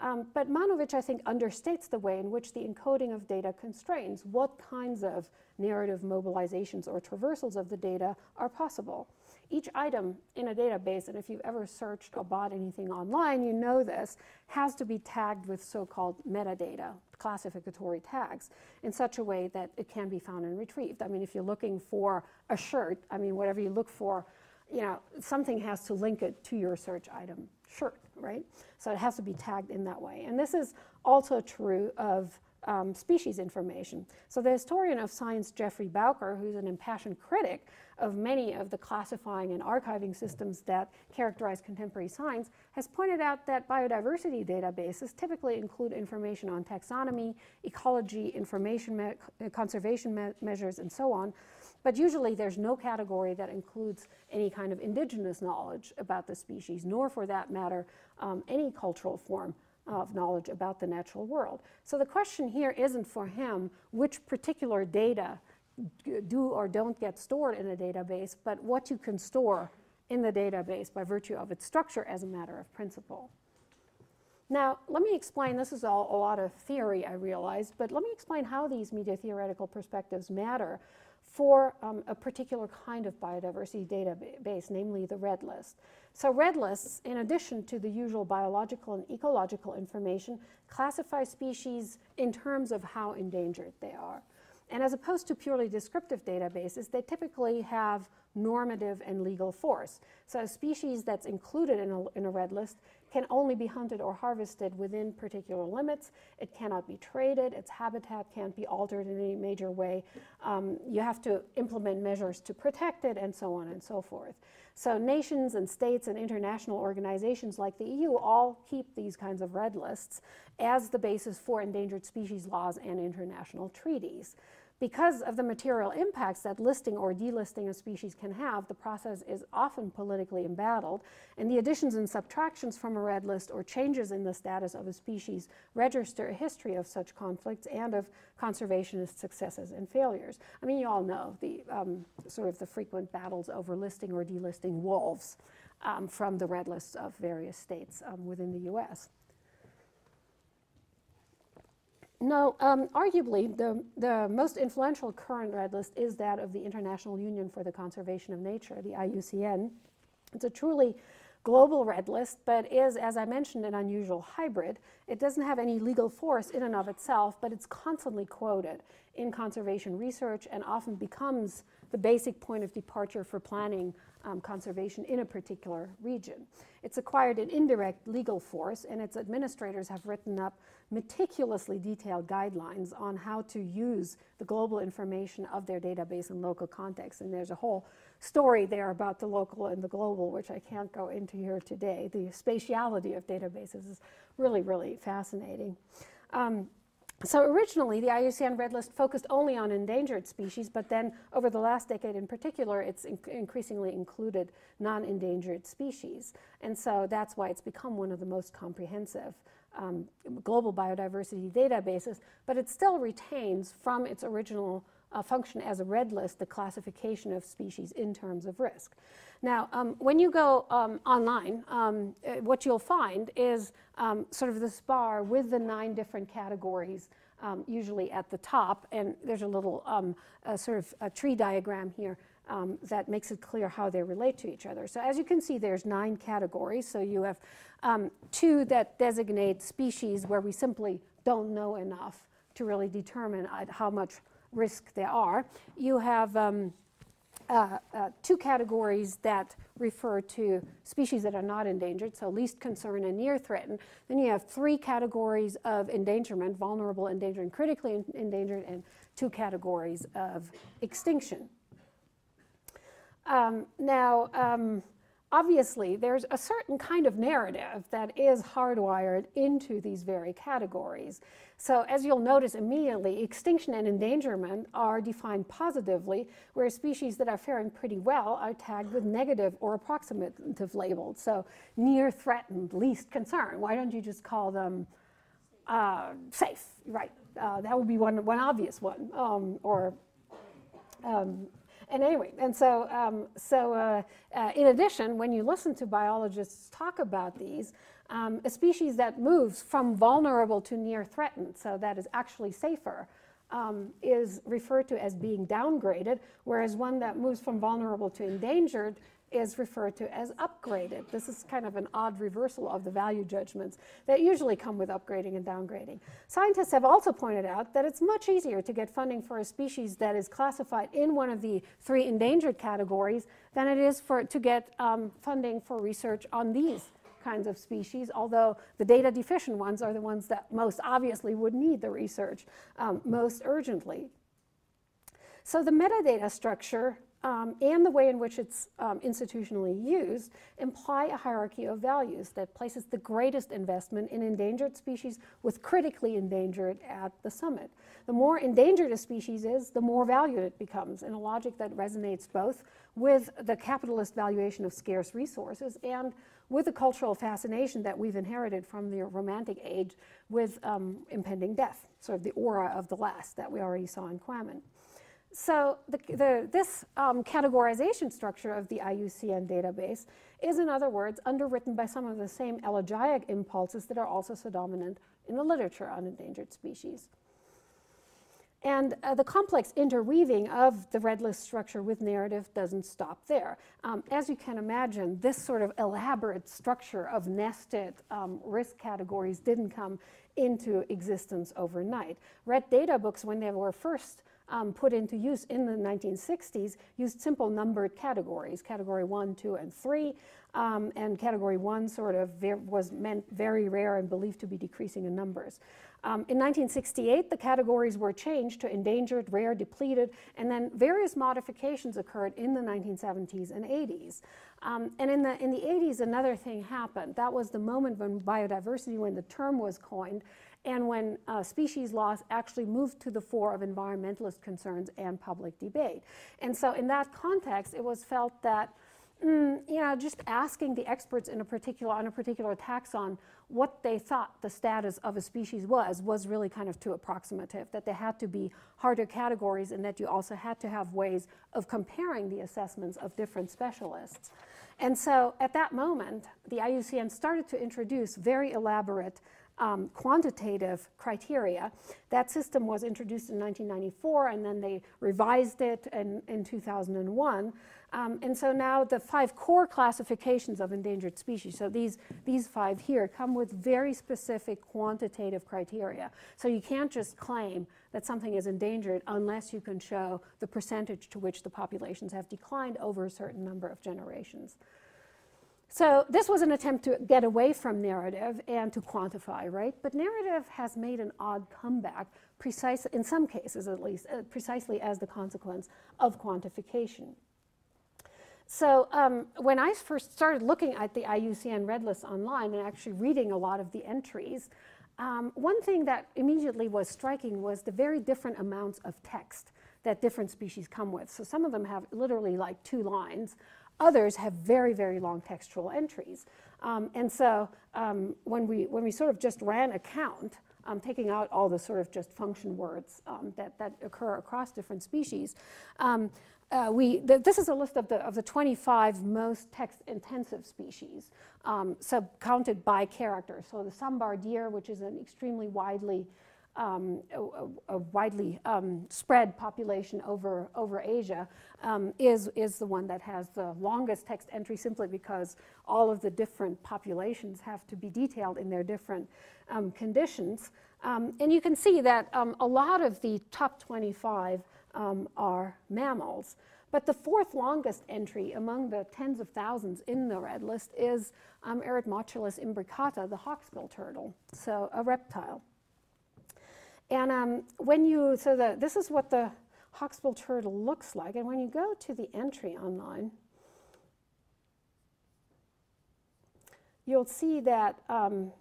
Um, but Manovich, I think, understates the way in which the encoding of data constrains what kinds of narrative mobilizations or traversals of the data are possible. Each item in a database, and if you've ever searched or bought anything online, you know this, has to be tagged with so-called metadata, classificatory tags, in such a way that it can be found and retrieved. I mean, if you're looking for a shirt, I mean, whatever you look for, you know, something has to link it to your search item, shirt, right? So it has to be tagged in that way. And this is also true of um, species information. So the historian of science, Geoffrey Bowker, who's an impassioned critic of many of the classifying and archiving systems that characterize contemporary science, has pointed out that biodiversity databases typically include information on taxonomy, ecology, information me conservation me measures, and so on. But usually there's no category that includes any kind of indigenous knowledge about the species, nor for that matter, um, any cultural form of knowledge about the natural world. So the question here isn't for him which particular data do or don't get stored in a database, but what you can store in the database by virtue of its structure as a matter of principle. Now, let me explain, this is all a lot of theory, I realize, but let me explain how these media theoretical perspectives matter for um, a particular kind of biodiversity database, namely the red list. So red lists, in addition to the usual biological and ecological information, classify species in terms of how endangered they are. And as opposed to purely descriptive databases, they typically have normative and legal force. So a species that's included in a, in a red list can only be hunted or harvested within particular limits. It cannot be traded. Its habitat can't be altered in any major way. Um, you have to implement measures to protect it and so on and so forth. So nations and states and international organizations like the EU all keep these kinds of red lists as the basis for endangered species laws and international treaties. Because of the material impacts that listing or delisting a species can have, the process is often politically embattled, and the additions and subtractions from a red list or changes in the status of a species register a history of such conflicts and of conservationist successes and failures. I mean, you all know the um, sort of the frequent battles over listing or delisting wolves um, from the red lists of various states um, within the U.S. No, um, arguably, the, the most influential current red list is that of the International Union for the Conservation of Nature, the IUCN. It's a truly global red list, but is, as I mentioned, an unusual hybrid. It doesn't have any legal force in and of itself, but it's constantly quoted in conservation research and often becomes the basic point of departure for planning um, conservation in a particular region. It's acquired an indirect legal force, and its administrators have written up meticulously detailed guidelines on how to use the global information of their database in local context. And there's a whole story there about the local and the global, which I can't go into here today. The spatiality of databases is really, really fascinating. Um, so originally, the IUCN Red List focused only on endangered species, but then over the last decade in particular, it's in increasingly included non-endangered species. And so that's why it's become one of the most comprehensive um, global biodiversity databases, but it still retains from its original uh, function as a red list the classification of species in terms of risk. Now, um, when you go um, online, um, uh, what you'll find is um, sort of this bar with the nine different categories, um, usually at the top, and there's a little um, sort of a tree diagram here that makes it clear how they relate to each other. So as you can see, there's nine categories. So you have two that designate species where we simply don't know enough to really determine uh, how much risk there are. You have um, uh, uh, two categories that refer to species that are not endangered, so least concern and near threatened. Then you have three categories of endangerment, vulnerable, endangered, and critically endangered, and two categories of extinction. Um, now, um, obviously, there's a certain kind of narrative that is hardwired into these very categories. So as you'll notice immediately, extinction and endangerment are defined positively, whereas species that are faring pretty well are tagged with negative or approximative labels. So near threatened, least concern. Why don't you just call them uh, safe, right? Uh, that would be one, one obvious one. Um, or um, and anyway, and so, um, so uh, uh, in addition, when you listen to biologists talk about these, um, a species that moves from vulnerable to near threatened, so that is actually safer, um, is referred to as being downgraded, whereas one that moves from vulnerable to endangered is referred to as upgraded. This is kind of an odd reversal of the value judgments that usually come with upgrading and downgrading. Scientists have also pointed out that it's much easier to get funding for a species that is classified in one of the three endangered categories than it is for to get um, funding for research on these kinds of species, although the data deficient ones are the ones that most obviously would need the research um, most urgently. So the metadata structure um, and the way in which it's um, institutionally used imply a hierarchy of values that places the greatest investment in endangered species with critically endangered at the summit. The more endangered a species is, the more valued it becomes in a logic that resonates both with the capitalist valuation of scarce resources and with the cultural fascination that we've inherited from the Romantic age with um, impending death, sort of the aura of the last that we already saw in Quammen. So the, the, this um, categorization structure of the IUCN database is, in other words, underwritten by some of the same elegiac impulses that are also so dominant in the literature on endangered species. And uh, the complex interweaving of the red list structure with narrative doesn't stop there. Um, as you can imagine, this sort of elaborate structure of nested um, risk categories didn't come into existence overnight. Red data books, when they were first um, put into use in the 1960s used simple numbered categories, category one, two, and three. Um, and category one sort of was meant very rare and believed to be decreasing in numbers. Um, in 1968, the categories were changed to endangered, rare, depleted, and then various modifications occurred in the 1970s and 80s. Um, and in the, in the 80s, another thing happened. That was the moment when biodiversity, when the term was coined, and when uh, species loss actually moved to the fore of environmentalist concerns and public debate. And so, in that context, it was felt that mm, you know, just asking the experts in a particular on a particular taxon what they thought the status of a species was was really kind of too approximative. That there had to be harder categories, and that you also had to have ways of comparing the assessments of different specialists. And so, at that moment, the IUCN started to introduce very elaborate um, quantitative criteria. That system was introduced in 1994 and then they revised it in, in 2001. Um, and so now the five core classifications of endangered species, so these, these five here, come with very specific quantitative criteria. So you can't just claim that something is endangered unless you can show the percentage to which the populations have declined over a certain number of generations. So this was an attempt to get away from narrative and to quantify, right? But narrative has made an odd comeback, precise, in some cases at least, uh, precisely as the consequence of quantification. So um, when I first started looking at the IUCN Red List online and actually reading a lot of the entries, um, one thing that immediately was striking was the very different amounts of text that different species come with. So some of them have literally like two lines Others have very, very long textual entries. Um, and so um, when, we, when we sort of just ran a count, um, taking out all the sort of just function words um, that, that occur across different species, um, uh, we, th this is a list of the, of the 25 most text-intensive species, um, so counted by character. So the sambar deer, which is an extremely widely um, a, a, widely um, spread population over, over Asia um, is, is the one that has the longest text entry simply because all of the different populations have to be detailed in their different um, conditions. Um, and you can see that um, a lot of the top 25 are mammals. But the fourth longest entry among the tens of thousands in the red list is um, Eretmochelys imbricata, the hawksbill turtle, so a reptile. And um, when you, so the, this is what the hawksbill turtle looks like. And when you go to the entry online, you'll see that um,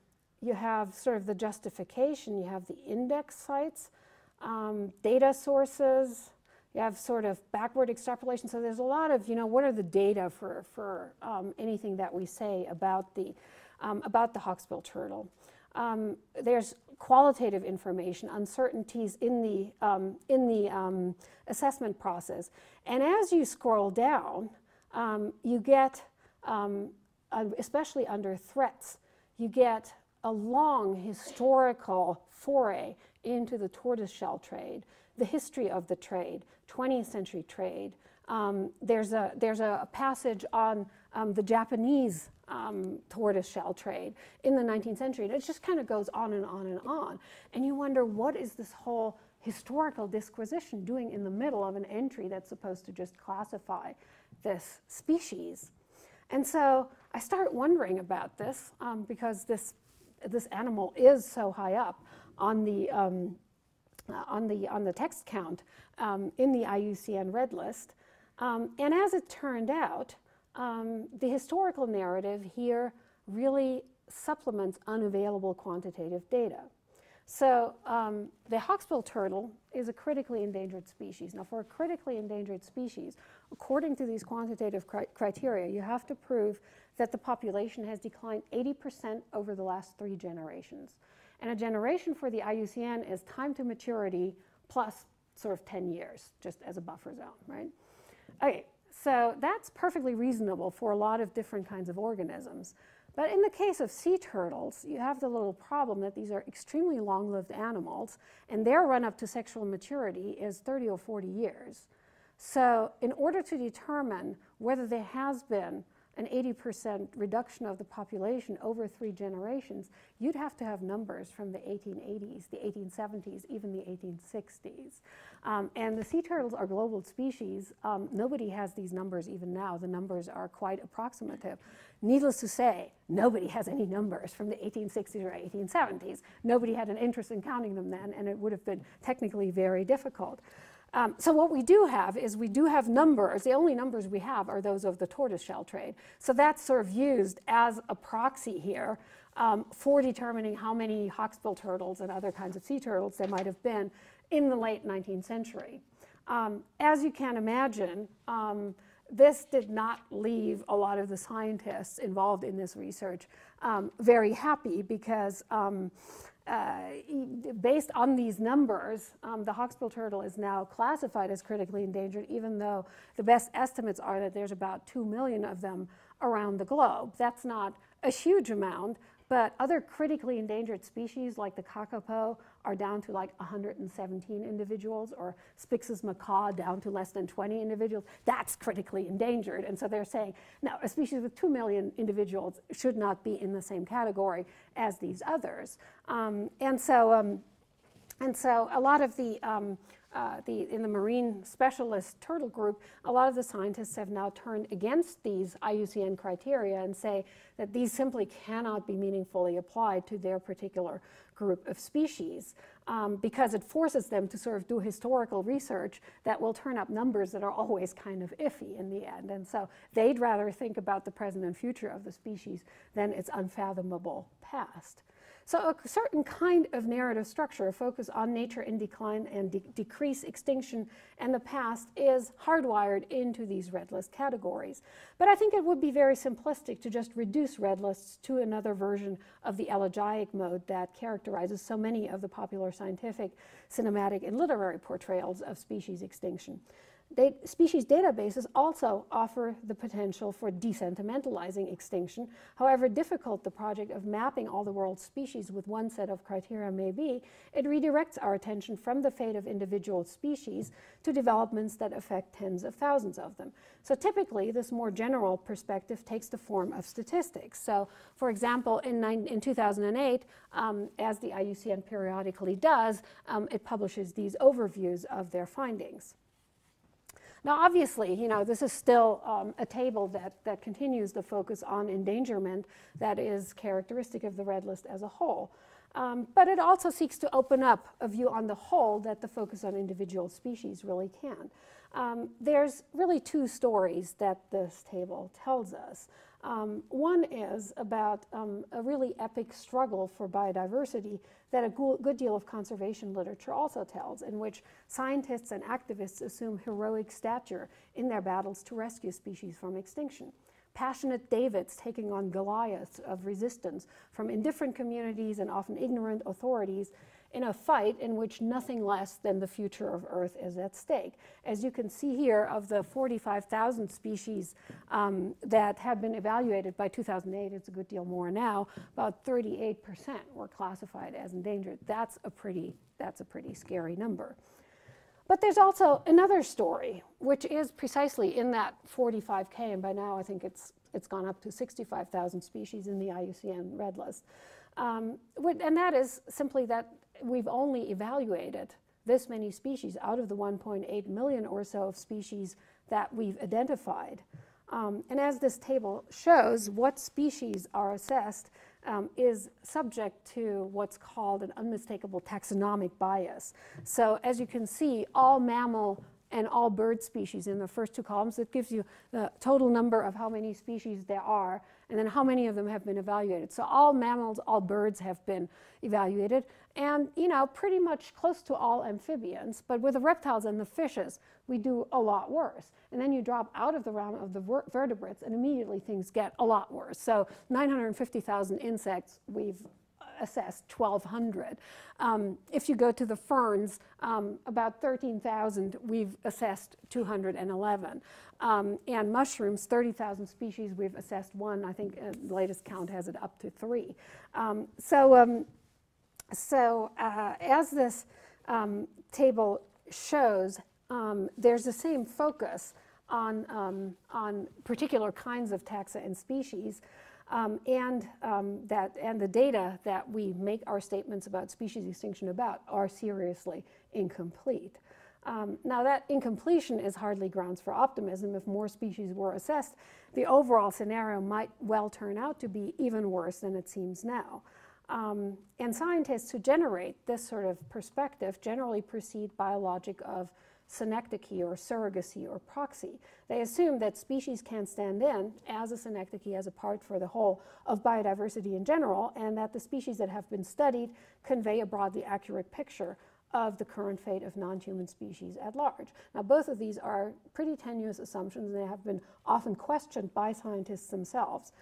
you have sort of the justification, you have the index sites, um, data sources, you have sort of backward extrapolation. So there's a lot of, you know, what are the data for, for um, anything that we say about the, um, about the hawksbill turtle. Um, there's qualitative information, uncertainties in the, um, in the um, assessment process. And as you scroll down, um, you get, um, especially under threats, you get a long historical foray into the tortoiseshell trade, the history of the trade, 20th century trade. Um, there's, a, there's a passage on um, the Japanese um, tortoiseshell trade in the 19th century. And it just kind of goes on and on and on. And you wonder, what is this whole historical disquisition doing in the middle of an entry that's supposed to just classify this species? And so I start wondering about this um, because this, this animal is so high up on the, um, uh, on the, on the text count um, in the IUCN Red List. Um, and as it turned out, um, the historical narrative here really supplements unavailable quantitative data. So um, the hawksbill turtle is a critically endangered species. Now for a critically endangered species, according to these quantitative cri criteria, you have to prove that the population has declined 80% over the last three generations. And a generation for the IUCN is time to maturity plus sort of 10 years, just as a buffer zone, right? Okay, so that's perfectly reasonable for a lot of different kinds of organisms. But in the case of sea turtles, you have the little problem that these are extremely long-lived animals, and their run-up to sexual maturity is 30 or 40 years. So in order to determine whether there has been an 80% reduction of the population over three generations, you'd have to have numbers from the 1880s, the 1870s, even the 1860s. Um, and the sea turtles are global species. Um, nobody has these numbers even now. The numbers are quite approximative. Needless to say, nobody has any numbers from the 1860s or 1870s. Nobody had an interest in counting them then, and it would have been technically very difficult. Um, so what we do have is we do have numbers. The only numbers we have are those of the tortoiseshell trade. So that's sort of used as a proxy here um, for determining how many hawksbill turtles and other kinds of sea turtles there might have been in the late 19th century. Um, as you can imagine, um, this did not leave a lot of the scientists involved in this research um, very happy because um, uh, based on these numbers, um, the hawksbill turtle is now classified as critically endangered, even though the best estimates are that there's about 2 million of them around the globe. That's not a huge amount, but other critically endangered species like the kakapo are down to like 117 individuals, or Spix's macaw down to less than 20 individuals. That's critically endangered. And so they're saying, now, a species with 2 million individuals should not be in the same category as these others. Um, and, so, um, and so a lot of the um, uh, the, in the marine specialist turtle group, a lot of the scientists have now turned against these IUCN criteria and say that these simply cannot be meaningfully applied to their particular group of species um, because it forces them to sort of do historical research that will turn up numbers that are always kind of iffy in the end. And so they'd rather think about the present and future of the species than its unfathomable past. So a certain kind of narrative structure, a focus on nature in decline and de decrease, extinction, and the past is hardwired into these red list categories. But I think it would be very simplistic to just reduce red lists to another version of the elegiac mode that characterizes so many of the popular scientific, cinematic, and literary portrayals of species extinction species databases also offer the potential for desentimentalizing extinction. However difficult the project of mapping all the world's species with one set of criteria may be, it redirects our attention from the fate of individual species to developments that affect tens of thousands of them. So typically, this more general perspective takes the form of statistics. So for example, in, in 2008, um, as the IUCN periodically does, um, it publishes these overviews of their findings. Now, obviously, you know, this is still um, a table that, that continues the focus on endangerment that is characteristic of the red list as a whole. Um, but it also seeks to open up a view on the whole that the focus on individual species really can. Um, there's really two stories that this table tells us. Um, one is about um, a really epic struggle for biodiversity that a good deal of conservation literature also tells, in which scientists and activists assume heroic stature in their battles to rescue species from extinction. Passionate Davids taking on Goliaths of resistance from indifferent communities and often ignorant authorities in a fight in which nothing less than the future of Earth is at stake. As you can see here, of the 45,000 species um, that have been evaluated by 2008, it's a good deal more now, about 38% were classified as endangered. That's a pretty, that's a pretty scary number. But there's also another story, which is precisely in that 45K, and by now I think it's, it's gone up to 65,000 species in the IUCN Red List. Um, and that is simply that we've only evaluated this many species out of the 1.8 million or so of species that we've identified. Um, and as this table shows, what species are assessed um, is subject to what's called an unmistakable taxonomic bias. So as you can see, all mammal and all bird species in the first two columns, it gives you the total number of how many species there are and then how many of them have been evaluated. So all mammals, all birds have been evaluated, and you know, pretty much close to all amphibians, but with the reptiles and the fishes, we do a lot worse. And then you drop out of the realm of the ver vertebrates, and immediately things get a lot worse. So 950,000 insects we've assessed 1,200. Um, if you go to the ferns, um, about 13,000, we've assessed 211. Um, and mushrooms, 30,000 species, we've assessed one. I think uh, the latest count has it up to three. Um, so, um, so uh, as this um, table shows, there's the same focus on, um, on particular kinds of taxa and species. Um, and um, that and the data that we make our statements about species extinction about are seriously incomplete. Um, now that incompletion is hardly grounds for optimism. If more species were assessed, the overall scenario might well turn out to be even worse than it seems now. Um, and scientists who generate this sort of perspective generally proceed by a logic of synecdoche or surrogacy or proxy. They assume that species can stand in as a synecdoche, as a part for the whole of biodiversity in general, and that the species that have been studied convey a broadly accurate picture of the current fate of non-human species at large. Now, both of these are pretty tenuous assumptions, and they have been often questioned by scientists themselves.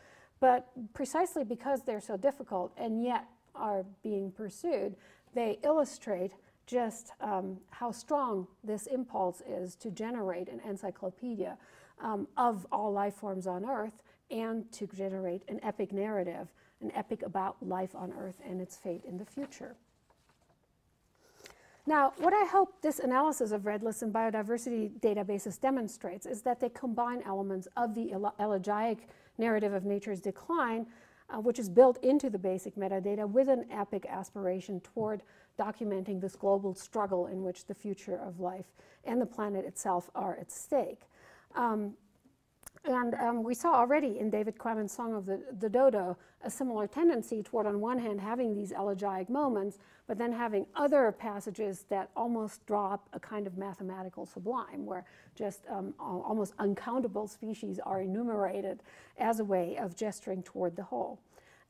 But precisely because they're so difficult and yet are being pursued, they illustrate just um, how strong this impulse is to generate an encyclopedia um, of all life forms on Earth and to generate an epic narrative, an epic about life on Earth and its fate in the future. Now, what I hope this analysis of red lists and biodiversity databases demonstrates is that they combine elements of the elegiac narrative of nature's decline, uh, which is built into the basic metadata, with an epic aspiration toward documenting this global struggle in which the future of life and the planet itself are at stake. Um, and um, we saw already in David Quammen's Song of the, the Dodo a similar tendency toward, on one hand, having these elegiac moments, but then having other passages that almost drop a kind of mathematical sublime, where just um, almost uncountable species are enumerated as a way of gesturing toward the whole.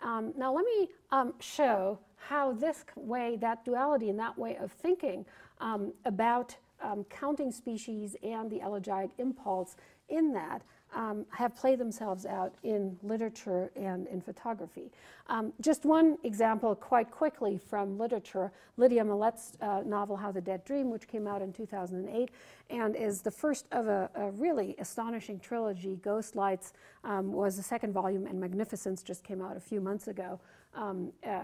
Um, now, let me um, show how this way, that duality and that way of thinking um, about um, counting species and the elegiac impulse in that um, have played themselves out in literature and in photography. Um, just one example, quite quickly, from literature Lydia Millet's uh, novel, How the Dead Dream, which came out in 2008 and is the first of a, a really astonishing trilogy. Ghost Lights um, was the second volume, and Magnificence just came out a few months ago um, uh,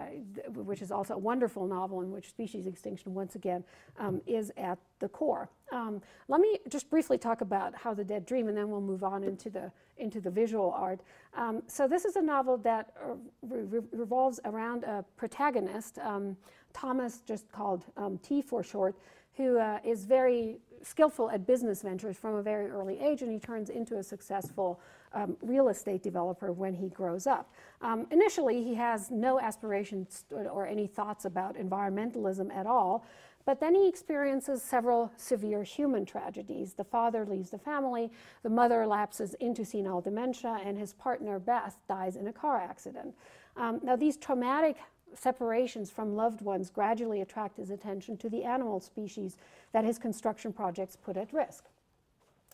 which is also a wonderful novel in which species extinction, once again, um, is at the core. Um, let me just briefly talk about How the Dead Dream, and then we'll move on into the, into the visual art. Um, so this is a novel that uh, re revolves around a protagonist, um, Thomas, just called um, T for short, who uh, is very skillful at business ventures from a very early age, and he turns into a successful um, real estate developer when he grows up. Um, initially, he has no aspirations or any thoughts about environmentalism at all, but then he experiences several severe human tragedies. The father leaves the family, the mother lapses into senile dementia, and his partner, Beth, dies in a car accident. Um, now, these traumatic separations from loved ones gradually attract his attention to the animal species that his construction projects put at risk.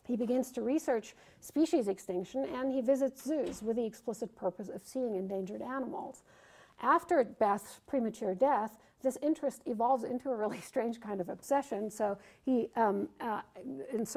He begins to research species extinction and he visits zoos with the explicit purpose of seeing endangered animals. After Beth's premature death, this interest evolves into a really strange kind of obsession. So he, um, uh,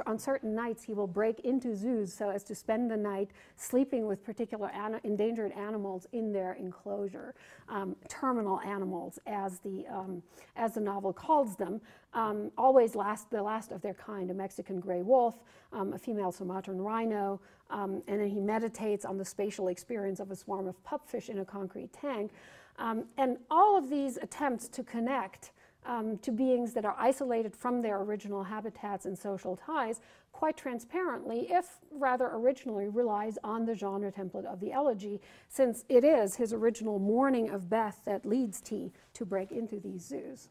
on certain nights, he will break into zoos so as to spend the night sleeping with particular an endangered animals in their enclosure, um, terminal animals, as the um, as the novel calls them. Um, always last the last of their kind: a Mexican gray wolf, um, a female Sumatran rhino, um, and then he meditates on the spatial experience of a swarm of pupfish in a concrete tank. Um, and all of these attempts to connect um, to beings that are isolated from their original habitats and social ties quite transparently, if rather originally, relies on the genre template of the elegy, since it is his original mourning of Beth that leads T to break into these zoos.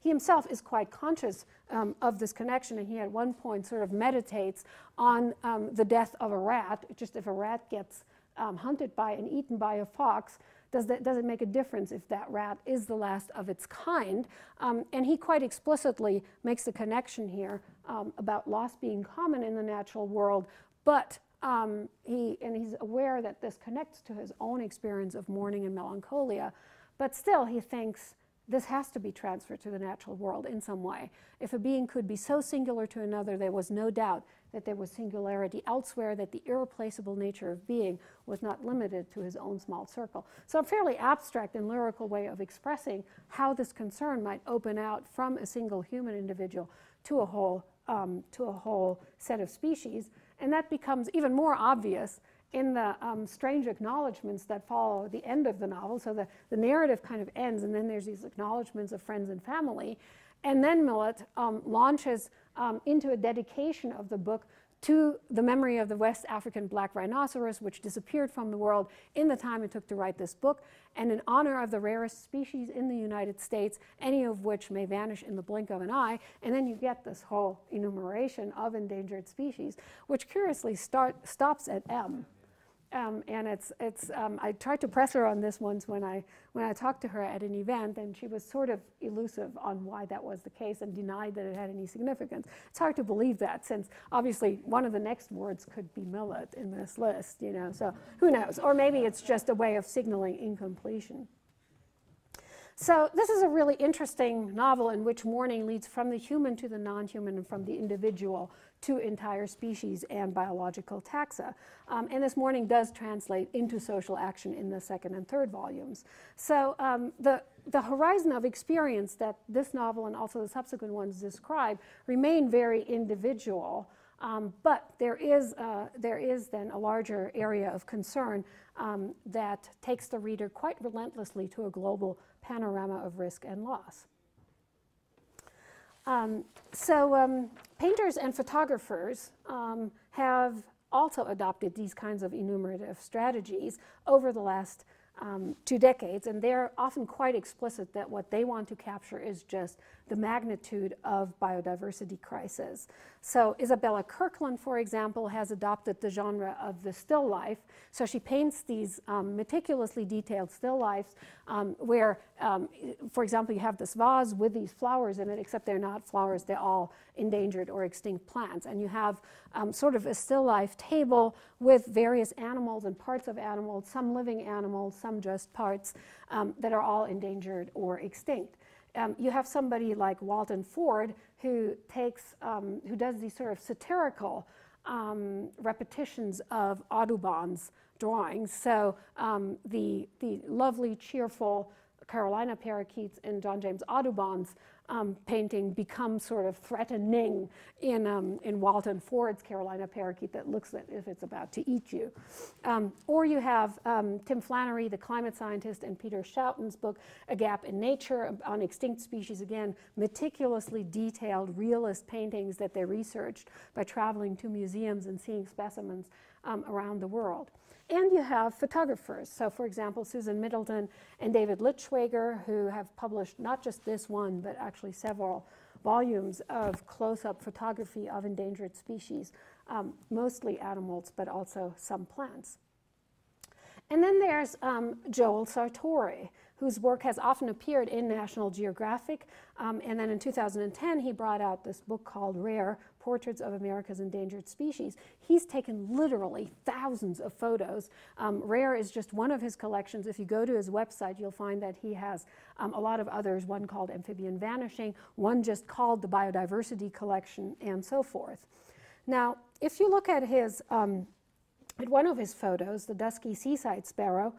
He himself is quite conscious um, of this connection, and he at one point sort of meditates on um, the death of a rat. Just if a rat gets um, hunted by and eaten by a fox, does, that, does it make a difference if that rat is the last of its kind? Um, and he quite explicitly makes the connection here um, about loss being common in the natural world, but um, he, and he's aware that this connects to his own experience of mourning and melancholia, but still he thinks this has to be transferred to the natural world in some way. If a being could be so singular to another, there was no doubt that there was singularity elsewhere, that the irreplaceable nature of being was not limited to his own small circle. So a fairly abstract and lyrical way of expressing how this concern might open out from a single human individual to a whole um, to a whole set of species. And that becomes even more obvious in the um, strange acknowledgments that follow the end of the novel. So the, the narrative kind of ends, and then there's these acknowledgments of friends and family. And then Millet um, launches um, into a dedication of the book to the memory of the West African black rhinoceros, which disappeared from the world in the time it took to write this book, and in honor of the rarest species in the United States, any of which may vanish in the blink of an eye. And then you get this whole enumeration of endangered species, which curiously start, stops at M. Um, and it's, it's, um, I tried to press her on this once when I, when I talked to her at an event, and she was sort of elusive on why that was the case and denied that it had any significance. It's hard to believe that since obviously one of the next words could be millet in this list, you know, so who knows? Or maybe it's just a way of signaling incompletion. So this is a really interesting novel in which mourning leads from the human to the non-human and from the individual to entire species and biological taxa. Um, and this mourning does translate into social action in the second and third volumes. So um, the, the horizon of experience that this novel and also the subsequent ones describe remain very individual. Um, but there is, uh, there is then a larger area of concern um, that takes the reader quite relentlessly to a global panorama of risk and loss. Um, so um, painters and photographers um, have also adopted these kinds of enumerative strategies over the last um, two decades, and they're often quite explicit that what they want to capture is just the magnitude of biodiversity crisis. So Isabella Kirkland, for example, has adopted the genre of the still life. So she paints these um, meticulously detailed still lifes um, where, um, for example, you have this vase with these flowers in it, except they're not flowers, they're all endangered or extinct plants. And you have um, sort of a still life table with various animals and parts of animals, some living animals, some just parts um, that are all endangered or extinct um, you have somebody like Walton Ford who takes, um, who does these sort of satirical um, repetitions of Audubon's drawings. So um, the, the lovely, cheerful Carolina parakeets in John James Audubon's um, painting become sort of threatening in, um, in Walton Ford's Carolina parakeet that looks as if it's about to eat you. Um, or you have um, Tim Flannery, the climate scientist, and Peter Schouten's book, A Gap in Nature, on extinct species, again, meticulously detailed realist paintings that they researched by traveling to museums and seeing specimens um, around the world. And you have photographers. So, for example, Susan Middleton and David Liittschwager, who have published not just this one, but actually several volumes of close up photography of endangered species, um, mostly animals, but also some plants. And then there's um, Joel Sartore, whose work has often appeared in National Geographic. Um, and then in 2010, he brought out this book called Rare Portraits of America's Endangered Species. He's taken literally thousands of photos. Um, Rare is just one of his collections. If you go to his website, you'll find that he has um, a lot of others, one called Amphibian Vanishing, one just called the Biodiversity Collection, and so forth. Now, if you look at his, um, at one of his photos, the dusky seaside sparrow,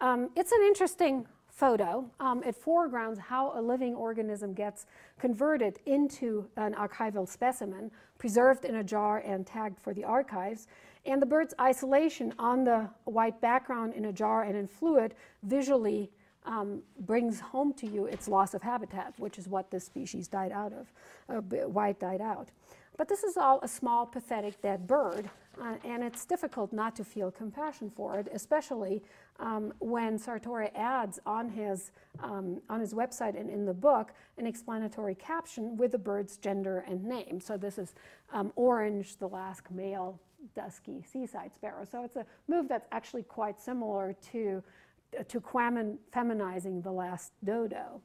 um, it's an interesting photo. Um, it foregrounds how a living organism gets converted into an archival specimen, preserved in a jar and tagged for the archives. And the bird's isolation on the white background in a jar and in fluid visually um, brings home to you its loss of habitat, which is what this species died out of, uh, white died out. But this is all a small, pathetic dead bird, uh, and it's difficult not to feel compassion for it, especially um, when Sartore adds on his, um, on his website and in the book an explanatory caption with the bird's gender and name. So this is um, Orange, the last male dusky seaside sparrow. So it's a move that's actually quite similar to, to Quammen feminizing the last dodo.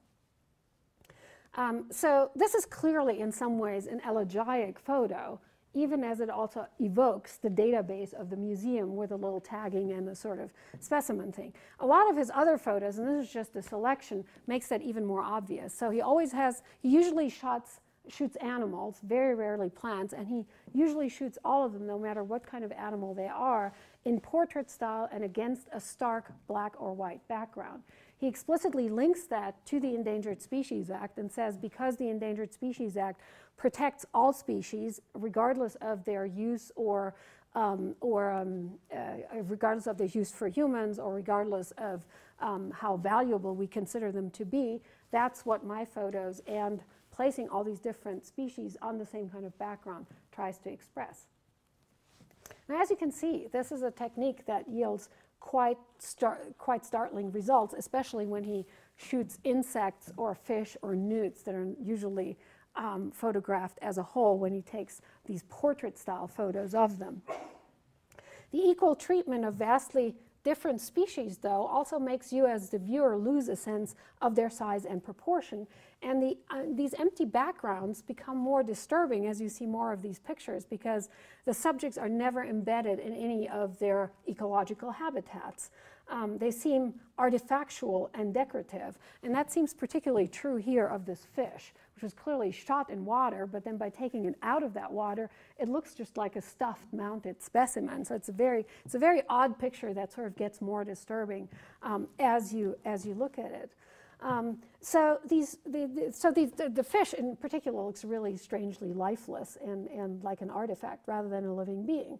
Um, so this is clearly in some ways an elegiac photo, even as it also evokes the database of the museum with a little tagging and the sort of specimen thing. A lot of his other photos, and this is just a selection, makes that even more obvious. So he always has, he usually shots, shoots animals, very rarely plants, and he usually shoots all of them, no matter what kind of animal they are, in portrait style and against a stark black or white background. He explicitly links that to the Endangered Species Act and says because the Endangered Species Act protects all species, regardless of their use or um, or um, uh, regardless of their use for humans or regardless of um, how valuable we consider them to be, that's what my photos and placing all these different species on the same kind of background tries to express. Now, as you can see, this is a technique that yields quite, star quite startling results, especially when he shoots insects or fish or newts that are usually um, photographed as a whole when he takes these portrait style photos of them. The equal treatment of vastly different species, though, also makes you as the viewer lose a sense of their size and proportion. And the, uh, these empty backgrounds become more disturbing as you see more of these pictures because the subjects are never embedded in any of their ecological habitats. Um, they seem artifactual and decorative. And that seems particularly true here of this fish, which was clearly shot in water, but then by taking it out of that water, it looks just like a stuffed mounted specimen. So it's a very, it's a very odd picture that sort of gets more disturbing um, as, you, as you look at it. Um, so these, the, the so the, the, the, fish in particular looks really strangely lifeless and, and like an artifact rather than a living being.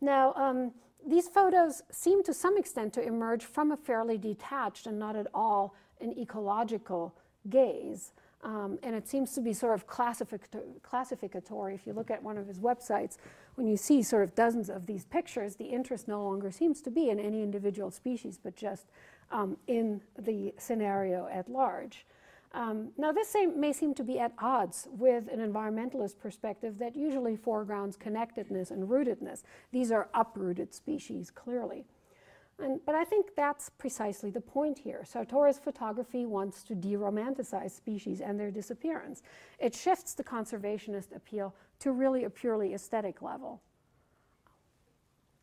Now, um, these photos seem to some extent to emerge from a fairly detached and not at all an ecological gaze. Um, and it seems to be sort of classificatory. If you look at one of his websites, when you see sort of dozens of these pictures, the interest no longer seems to be in any individual species, but just um, in the scenario at large. Um, now, this may seem to be at odds with an environmentalist perspective that usually foregrounds connectedness and rootedness. These are uprooted species, clearly. And, but I think that's precisely the point here. Sartore's photography wants to de-romanticize species and their disappearance. It shifts the conservationist appeal to really a purely aesthetic level.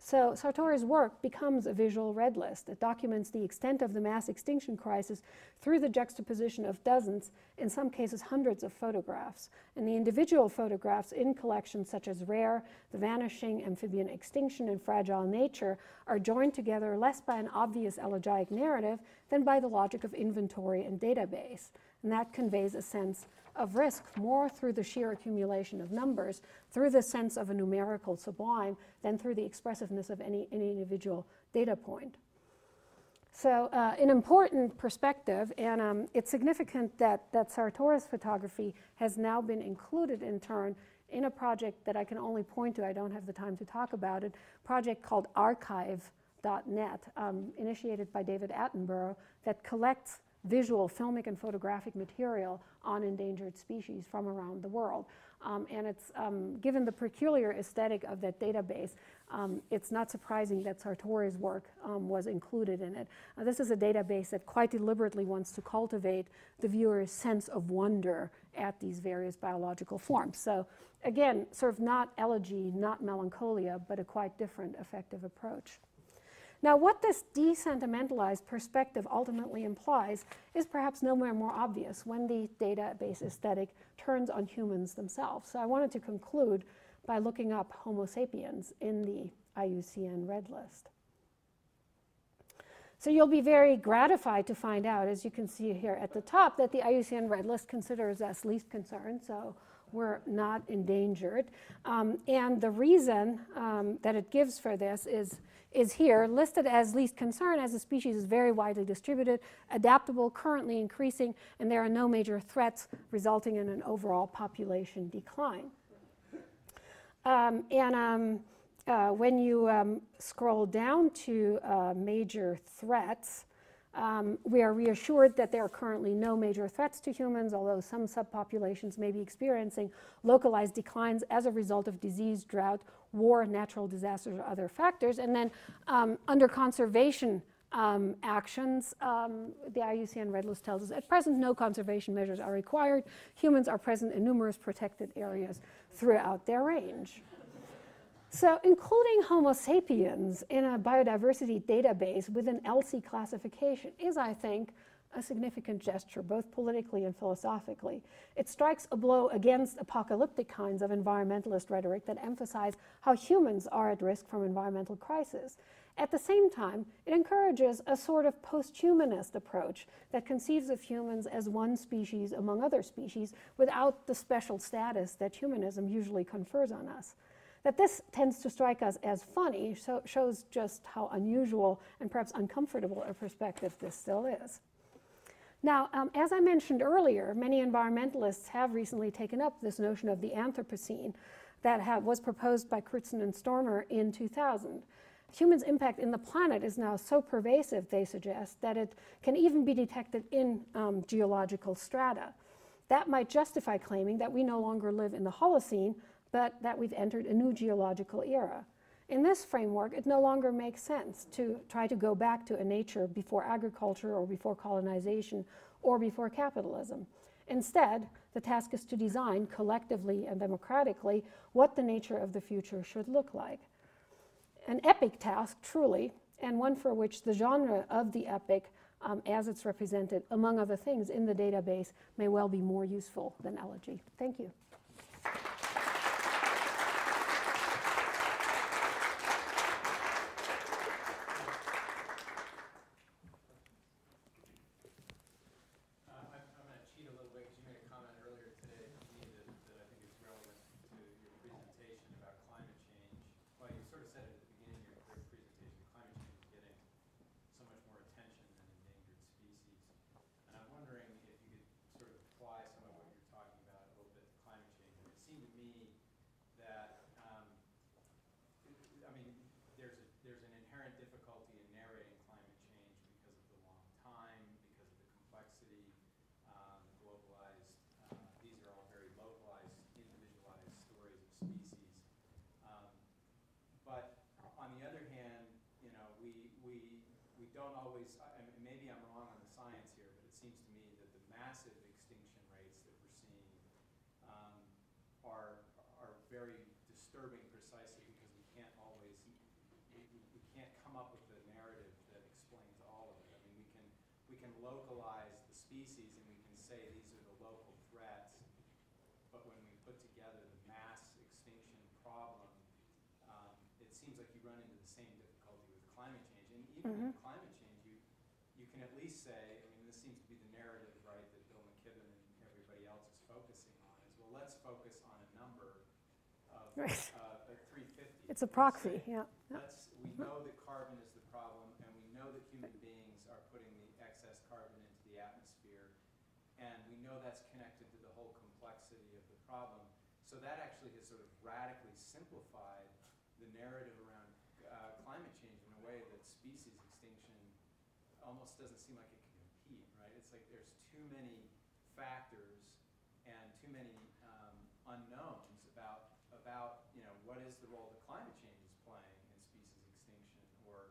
So Sartore's work becomes a visual red list. that documents the extent of the mass extinction crisis through the juxtaposition of dozens, in some cases hundreds of photographs. And the individual photographs in collections such as Rare, The Vanishing, Amphibian Extinction, and Fragile Nature are joined together less by an obvious elegiac narrative than by the logic of inventory and database. And that conveys a sense of risk more through the sheer accumulation of numbers, through the sense of a numerical sublime, than through the expressiveness of any, any individual data point. So uh, an important perspective, and um, it's significant that, that Sartore's photography has now been included in turn in a project that I can only point to, I don't have the time to talk about it, project called archive.net, um, initiated by David Attenborough, that collects visual, filmic, and photographic material on endangered species from around the world. Um, and it's um, given the peculiar aesthetic of that database, um, it's not surprising that Sartore's work um, was included in it. Uh, this is a database that quite deliberately wants to cultivate the viewer's sense of wonder at these various biological forms. So again, sort of not elegy, not melancholia, but a quite different effective approach. Now, what this desentimentalized perspective ultimately implies is perhaps nowhere more obvious when the database aesthetic turns on humans themselves. So I wanted to conclude by looking up Homo sapiens in the IUCN Red List. So you'll be very gratified to find out, as you can see here at the top, that the IUCN Red List considers us least concerned, so we're not endangered. Um, and the reason um, that it gives for this is is here, listed as least concern as the species is very widely distributed, adaptable, currently increasing, and there are no major threats resulting in an overall population decline. Um, and um, uh, when you um, scroll down to uh, major threats, um, we are reassured that there are currently no major threats to humans, although some subpopulations may be experiencing localized declines as a result of disease, drought, war, natural disasters, or other factors. And then um, under conservation um, actions, um, the IUCN Red List tells us at present no conservation measures are required. Humans are present in numerous protected areas throughout their range. So including Homo sapiens in a biodiversity database with an LC classification is, I think, a significant gesture, both politically and philosophically. It strikes a blow against apocalyptic kinds of environmentalist rhetoric that emphasize how humans are at risk from environmental crisis. At the same time, it encourages a sort of post-humanist approach that conceives of humans as one species among other species without the special status that humanism usually confers on us. That this tends to strike us as funny so shows just how unusual and perhaps uncomfortable a perspective this still is. Now, um, as I mentioned earlier, many environmentalists have recently taken up this notion of the Anthropocene that have, was proposed by Crutzen and Stoermer in 2000 humans' impact in the planet is now so pervasive, they suggest, that it can even be detected in um, geological strata. That might justify claiming that we no longer live in the Holocene, but that we've entered a new geological era. In this framework, it no longer makes sense to try to go back to a nature before agriculture or before colonization or before capitalism. Instead, the task is to design collectively and democratically what the nature of the future should look like an epic task, truly, and one for which the genre of the epic, um, as it's represented, among other things, in the database, may well be more useful than elegy. Thank you. Mm-hmm. with a narrative that explains all of it. I mean, we can, we can localize the species and we can say these are the local threats, but when we put together the mass extinction problem, um, it seems like you run into the same difficulty with climate change, you, you can at least say, I mean, this seems to be the narrative, right, that Bill McKibben and everybody else is focusing on, is well, let's focus on a number of right. uh, 350. It's a proxy, say, yeah. Let's, we know that carbon is the problem, and we know that human beings are putting the excess carbon into the atmosphere, and we know that's connected to the whole complexity of the problem. So that actually has sort of radically simplified the narrative around uh, climate change in a way that species extinction almost doesn't seem like it can compete, right? It's like there's too many factors and too many um, unknowns about about you know what is the role that climate change is playing in species extinction, or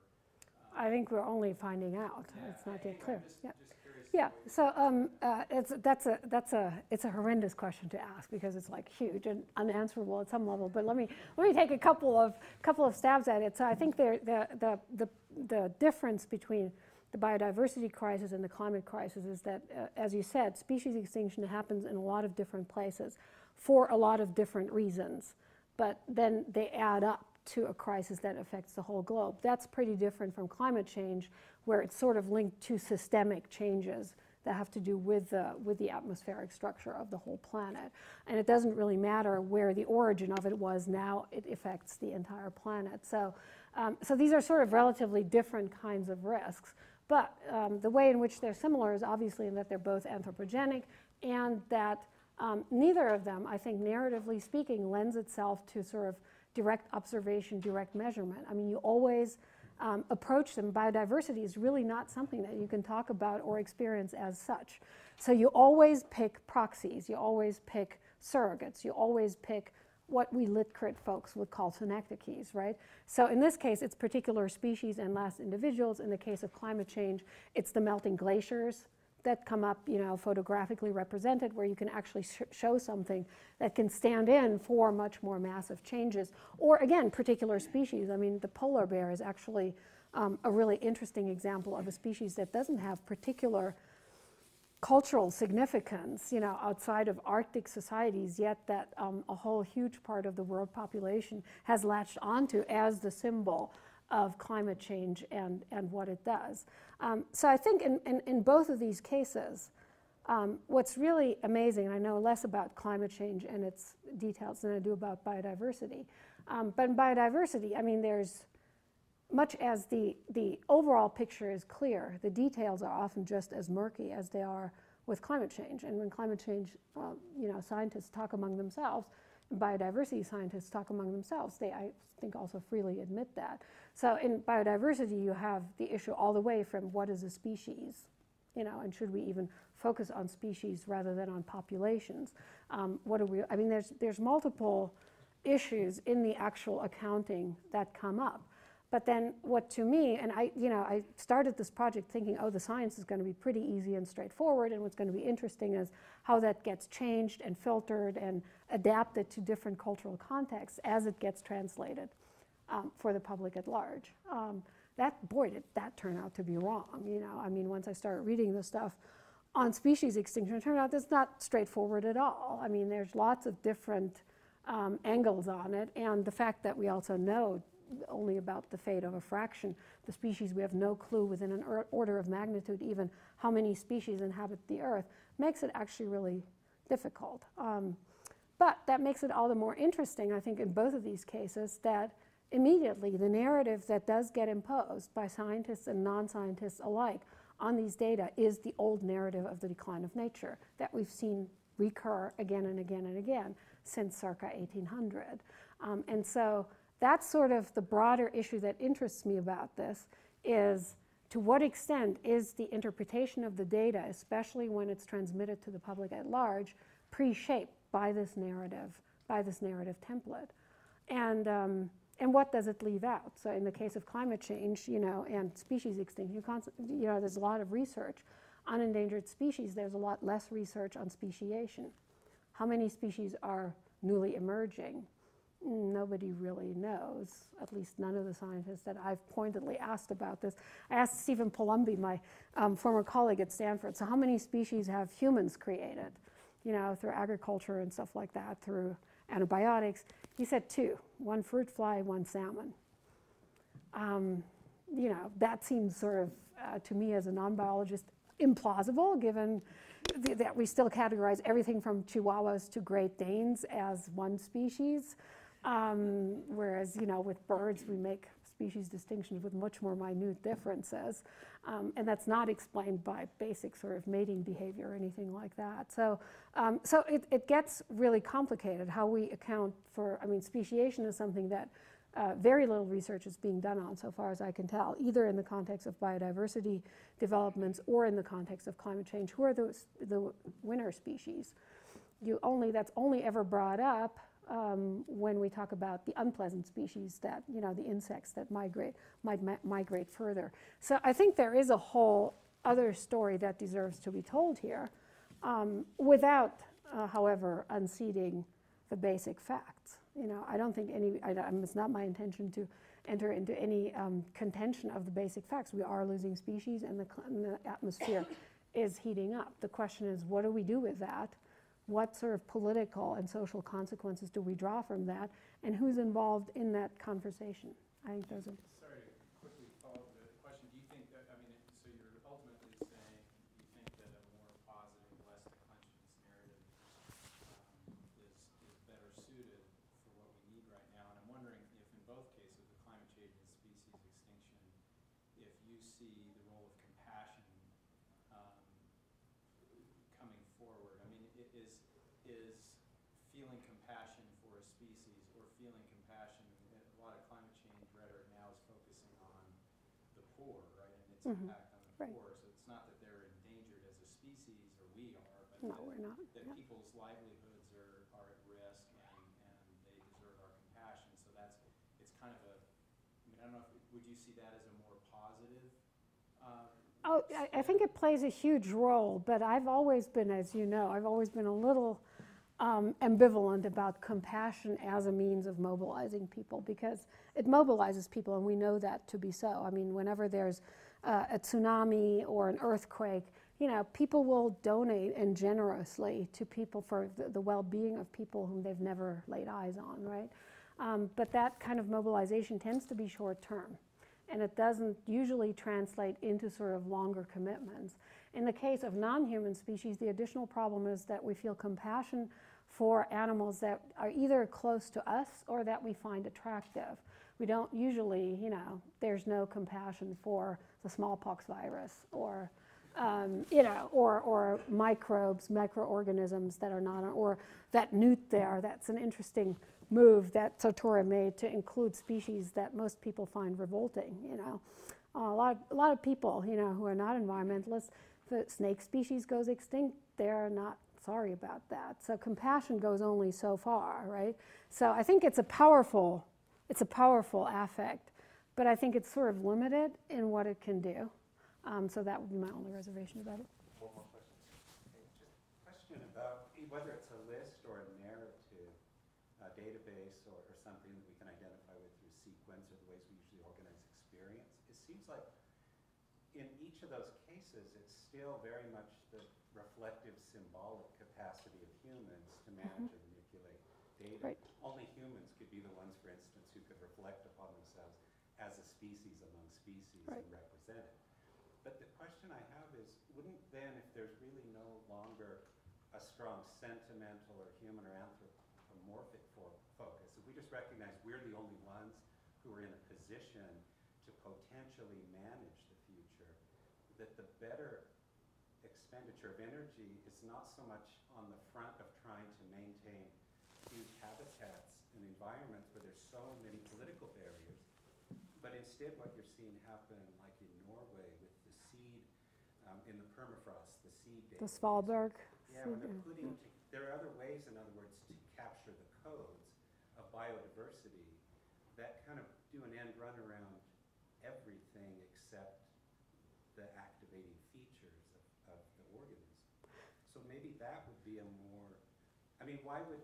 um, I think we're only finding out. Yeah, it's not yet clear. Just, yeah. Just yeah, so um, uh, it's, that's a, that's a, it's a horrendous question to ask because it's like huge and unanswerable at some level. But let me, let me take a couple of, couple of stabs at it. So I think there, the, the, the, the difference between the biodiversity crisis and the climate crisis is that, uh, as you said, species extinction happens in a lot of different places for a lot of different reasons, but then they add up to a crisis that affects the whole globe. That's pretty different from climate change, where it's sort of linked to systemic changes that have to do with the, with the atmospheric structure of the whole planet. And it doesn't really matter where the origin of it was, now it affects the entire planet. So, um, so these are sort of relatively different kinds of risks. But um, the way in which they're similar is obviously in that they're both anthropogenic and that um, neither of them, I think, narratively speaking, lends itself to sort of direct observation, direct measurement. I mean, you always um, approach them. Biodiversity is really not something that you can talk about or experience as such. So you always pick proxies, you always pick surrogates, you always pick what we lit-crit folks would call synecdoches, right? So in this case, it's particular species and last individuals. In the case of climate change, it's the melting glaciers that come up, you know, photographically represented, where you can actually sh show something that can stand in for much more massive changes. Or again, particular species. I mean, the polar bear is actually um, a really interesting example of a species that doesn't have particular cultural significance, you know, outside of Arctic societies, yet that um, a whole huge part of the world population has latched onto as the symbol of climate change and, and what it does. Um, so I think in, in, in, both of these cases, um, what's really amazing, I know less about climate change and its details than I do about biodiversity, um, but in biodiversity, I mean, there's much as the, the overall picture is clear, the details are often just as murky as they are with climate change. And when climate change, uh, you know, scientists talk among themselves, biodiversity scientists talk among themselves, they, I think, also freely admit that. So in biodiversity, you have the issue all the way from what is a species, you know, and should we even focus on species rather than on populations? Um, what are we, I mean, there's, there's multiple issues in the actual accounting that come up. But then what to me, and I, you know, I started this project thinking, oh, the science is going to be pretty easy and straightforward, and what's going to be interesting is how that gets changed and filtered and adapted to different cultural contexts as it gets translated um, for the public at large. Um, that, boy, did that turn out to be wrong, you know. I mean, once I started reading the stuff on species extinction, it turned out that's not straightforward at all. I mean, there's lots of different um, angles on it, and the fact that we also know only about the fate of a fraction. The species, we have no clue within an order of magnitude even how many species inhabit the Earth, makes it actually really difficult. Um, but that makes it all the more interesting, I think, in both of these cases, that immediately the narrative that does get imposed by scientists and non-scientists alike on these data is the old narrative of the decline of nature that we've seen recur again and again and again since circa 1800. Um, and so that's sort of the broader issue that interests me about this is to what extent is the interpretation of the data, especially when it's transmitted to the public at large, pre-shaped by this narrative, by this narrative template? And, um, and what does it leave out? So in the case of climate change, you know, and species extinction, you know, there's a lot of research on endangered species. There's a lot less research on speciation. How many species are newly emerging? Nobody really knows, at least none of the scientists that I've pointedly asked about this. I asked Stephen Palumbi, my um, former colleague at Stanford, so how many species have humans created, you know, through agriculture and stuff like that, through antibiotics? He said two, one fruit fly, one salmon. Um, you know, that seems sort of, uh, to me as a non-biologist, implausible given th that we still categorize everything from chihuahuas to Great Danes as one species. Um, whereas, you know, with birds, we make species distinctions with much more minute differences. Um, and that's not explained by basic sort of mating behavior or anything like that. So, um, so it, it gets really complicated how we account for, I mean, speciation is something that uh, very little research is being done on so far as I can tell, either in the context of biodiversity developments or in the context of climate change. Who are those, the winner species? You only, that's only ever brought up um, when we talk about the unpleasant species that, you know, the insects that migrate, might migrate further. So I think there is a whole other story that deserves to be told here um, without, uh, however, unseating the basic facts. You know, I don't think any, I, it's not my intention to enter into any um, contention of the basic facts. We are losing species and the, and the atmosphere is heating up. The question is, what do we do with that? What sort of political and social consequences do we draw from that, and who's involved in that conversation? I think those are. Sorry to quickly follow the question. Do you think that, I mean, so you're ultimately saying you think that a more positive, less declensionist narrative um, is, is better suited for what we need right now? And I'm wondering if in both cases, the climate change and species extinction, if you see the role of compassion um, coming forward. I mean, it is, is feeling compassion for a species or feeling compassion, a lot of climate change rhetoric now is focusing on the poor, right, and its Mhm. impact on the Right. poor. So it's not that they're endangered as a species, or we are, but No, that, we're not. that Yeah. people's livelihoods are, are at risk and, and they deserve our compassion. So that's, it's kind of a, I mean, I don't know, if would you see that as a more positive uh, Oh, I, I think it plays a huge role, but I've always been, as you know, I've always been a little um, ambivalent about compassion as a means of mobilizing people because it mobilizes people, and we know that to be so. I mean, whenever there's uh, a tsunami or an earthquake, you know, people will donate and generously to people for the, the well-being of people whom they've never laid eyes on, right? Um, but that kind of mobilization tends to be short-term. and it doesn't usually translate into sort of longer commitments. In the case of non-human species, the additional problem is that we feel compassion for animals that are either close to us or that we find attractive. We don't usually, you know, there's no compassion for the smallpox virus or, um, you know, or, or microbes, microorganisms that are not, or that newt there. That's an interesting move that Sartore made to include species that most people find revolting, you know. Uh, a, lot, of, a lot of people, you know, who are not environmentalists, the snake species goes extinct, they're not sorry about that. So compassion goes only so far, right? So I think it's a powerful, it's a powerful affect, but I think it's sort of limited in what it can do. Um, so that would be my only reservation about it. One more question. Just a question about whether it's a list or a narrative, a database or, or something that we can identify with through sequence or the ways we usually organize experience. It seems like in each of those cases, it's still very much the reflective symbolic capacity of humans to manage and manipulate data. Right. Only humans could be the ones, for instance, who could reflect upon themselves as a species among species Right. and represent it. But the question I have is, wouldn't then, if there's really no longer a strong sentimental or human or anthropomorphic fo- focus, if we just recognize we're the only ones who are in a position to potentially manage the future, that the better expenditure of energy is not so much on the front of trying to maintain huge habitats and environments so many political barriers, but instead what you're seeing happen, like in Norway with the seed, um, in the permafrost, the seed The. Svalbard. Yeah, when they're putting, to- there are other ways, in other words, to capture the codes of biodiversity that kind of do an end run around everything except the activating features of, of the organism. So maybe that would be a more, I mean, why would,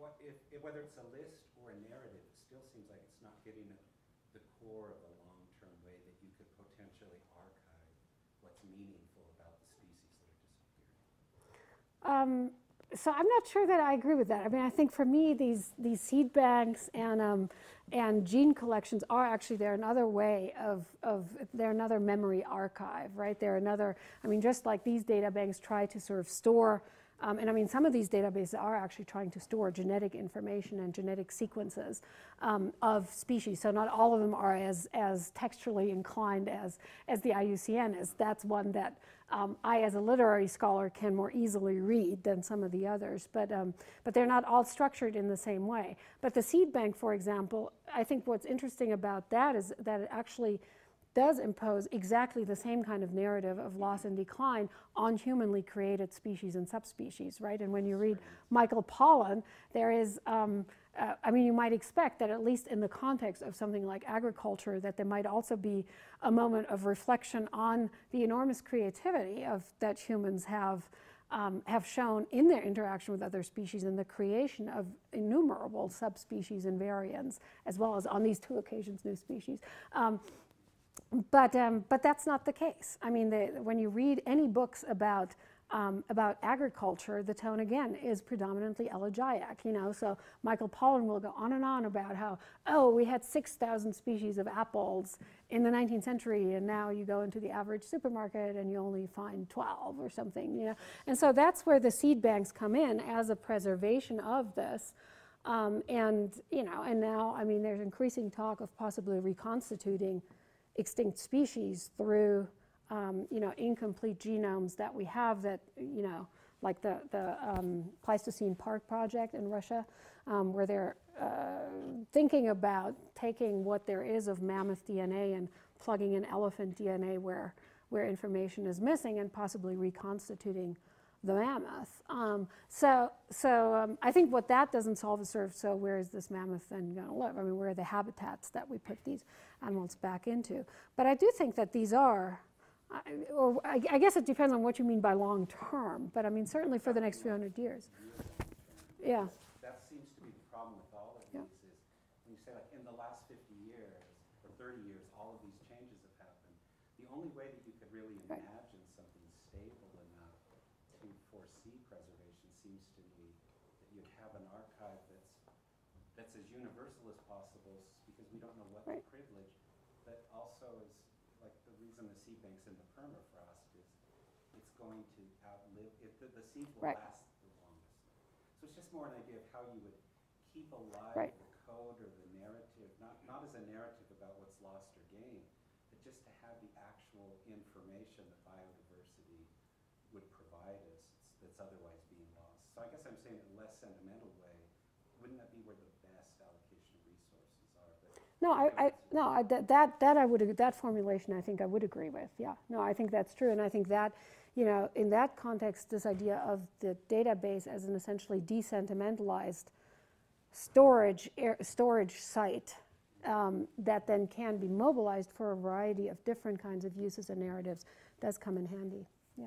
what, if, if, whether it's a list or a narrative, it still seems like it's not getting at the core of a long-term way that you could potentially archive what's meaningful about the species that are disappearing. Um, so I'm not sure that I agree with that. I mean, I think for me, these these seed banks and um, and gene collections are actually they're another way of of they're another memory archive, right? They're another. I mean, just like these data banks try to sort of store. Um, and I mean, some of these databases are actually trying to store genetic information and genetic sequences um, of species. So not all of them are as, as textually inclined as, as the IUCN is. That's one that um, I, as a literary scholar, can more easily read than some of the others. But, um, but they're not all structured in the same way. But the seed bank, for example, I think what's interesting about that is that it actually does impose exactly the same kind of narrative of loss and decline on humanly created species and subspecies, right? And when you read Michael Pollan, there is, um, uh, I mean, you might expect that at least in the context of something like agriculture, that there might also be a moment of reflection on the enormous creativity of that humans have. Um, have shown in their interaction with other species and the creation of innumerable subspecies and variants, as well as on these two occasions, new species. Um, but, um, but that's not the case. I mean, the, when you read any books about, um, about agriculture, the tone again is predominantly elegiac, you know. So Michael Pollan will go on and on about how, oh, we had 6,000 species of apples in the 19th century, and now you go into the average supermarket and you only find 12 or something, you know. And so that's where the seed banks come in as a preservation of this. Um, and, you know, and now, I mean, there's increasing talk of possibly reconstituting extinct species through um, you know incomplete genomes that we have that you know like the the um, Pleistocene Park project in Russia, um, where they're uh, thinking about taking what there is of mammoth DNA and plugging in elephant DNA where where information is missing and possibly reconstituting the mammoth. Um, so, so um, I think what that doesn't solve is sort of so where is this mammoth then going to live? I mean, where are the habitats that we put these animals back into? But I do think that these are, I- or I, I guess it depends on what you mean by long term. But I mean, certainly for the next few hundred years. Yeah. That seems to be the problem with all of Yeah. these is, when you say like in the last fifty years or thirty years, all of these changes have happened. The only way that you could really Right. imagine something stable enough to foresee preservation seems to me that you'd have an archive that's, that's as universal as possible, s- because we don't know what the Right. privilege, but also also is, like, the reason the seed bank's in the permafrost is it's going to outlive, it, the, seeds will Right. last the longest. So it's just more an idea of how you would keep alive Right. the code or the narrative, not, not as a narrative about what's lost or gained, but just to have the actual information that biodiversity would provide us that's otherwise being lost. So I guess I'm saying in a less sentimental way, wouldn't that be where the best allocation of resources are? But No, I, I, no, I, that, that, that I would, that formulation I think I would agree with, yeah. No, I think that's true, and I think that, you know, in that context, this idea of the database as an essentially desentimentalized storage, air, storage site um, that then can be mobilized for a variety of different kinds of uses and narratives does come in handy, yeah.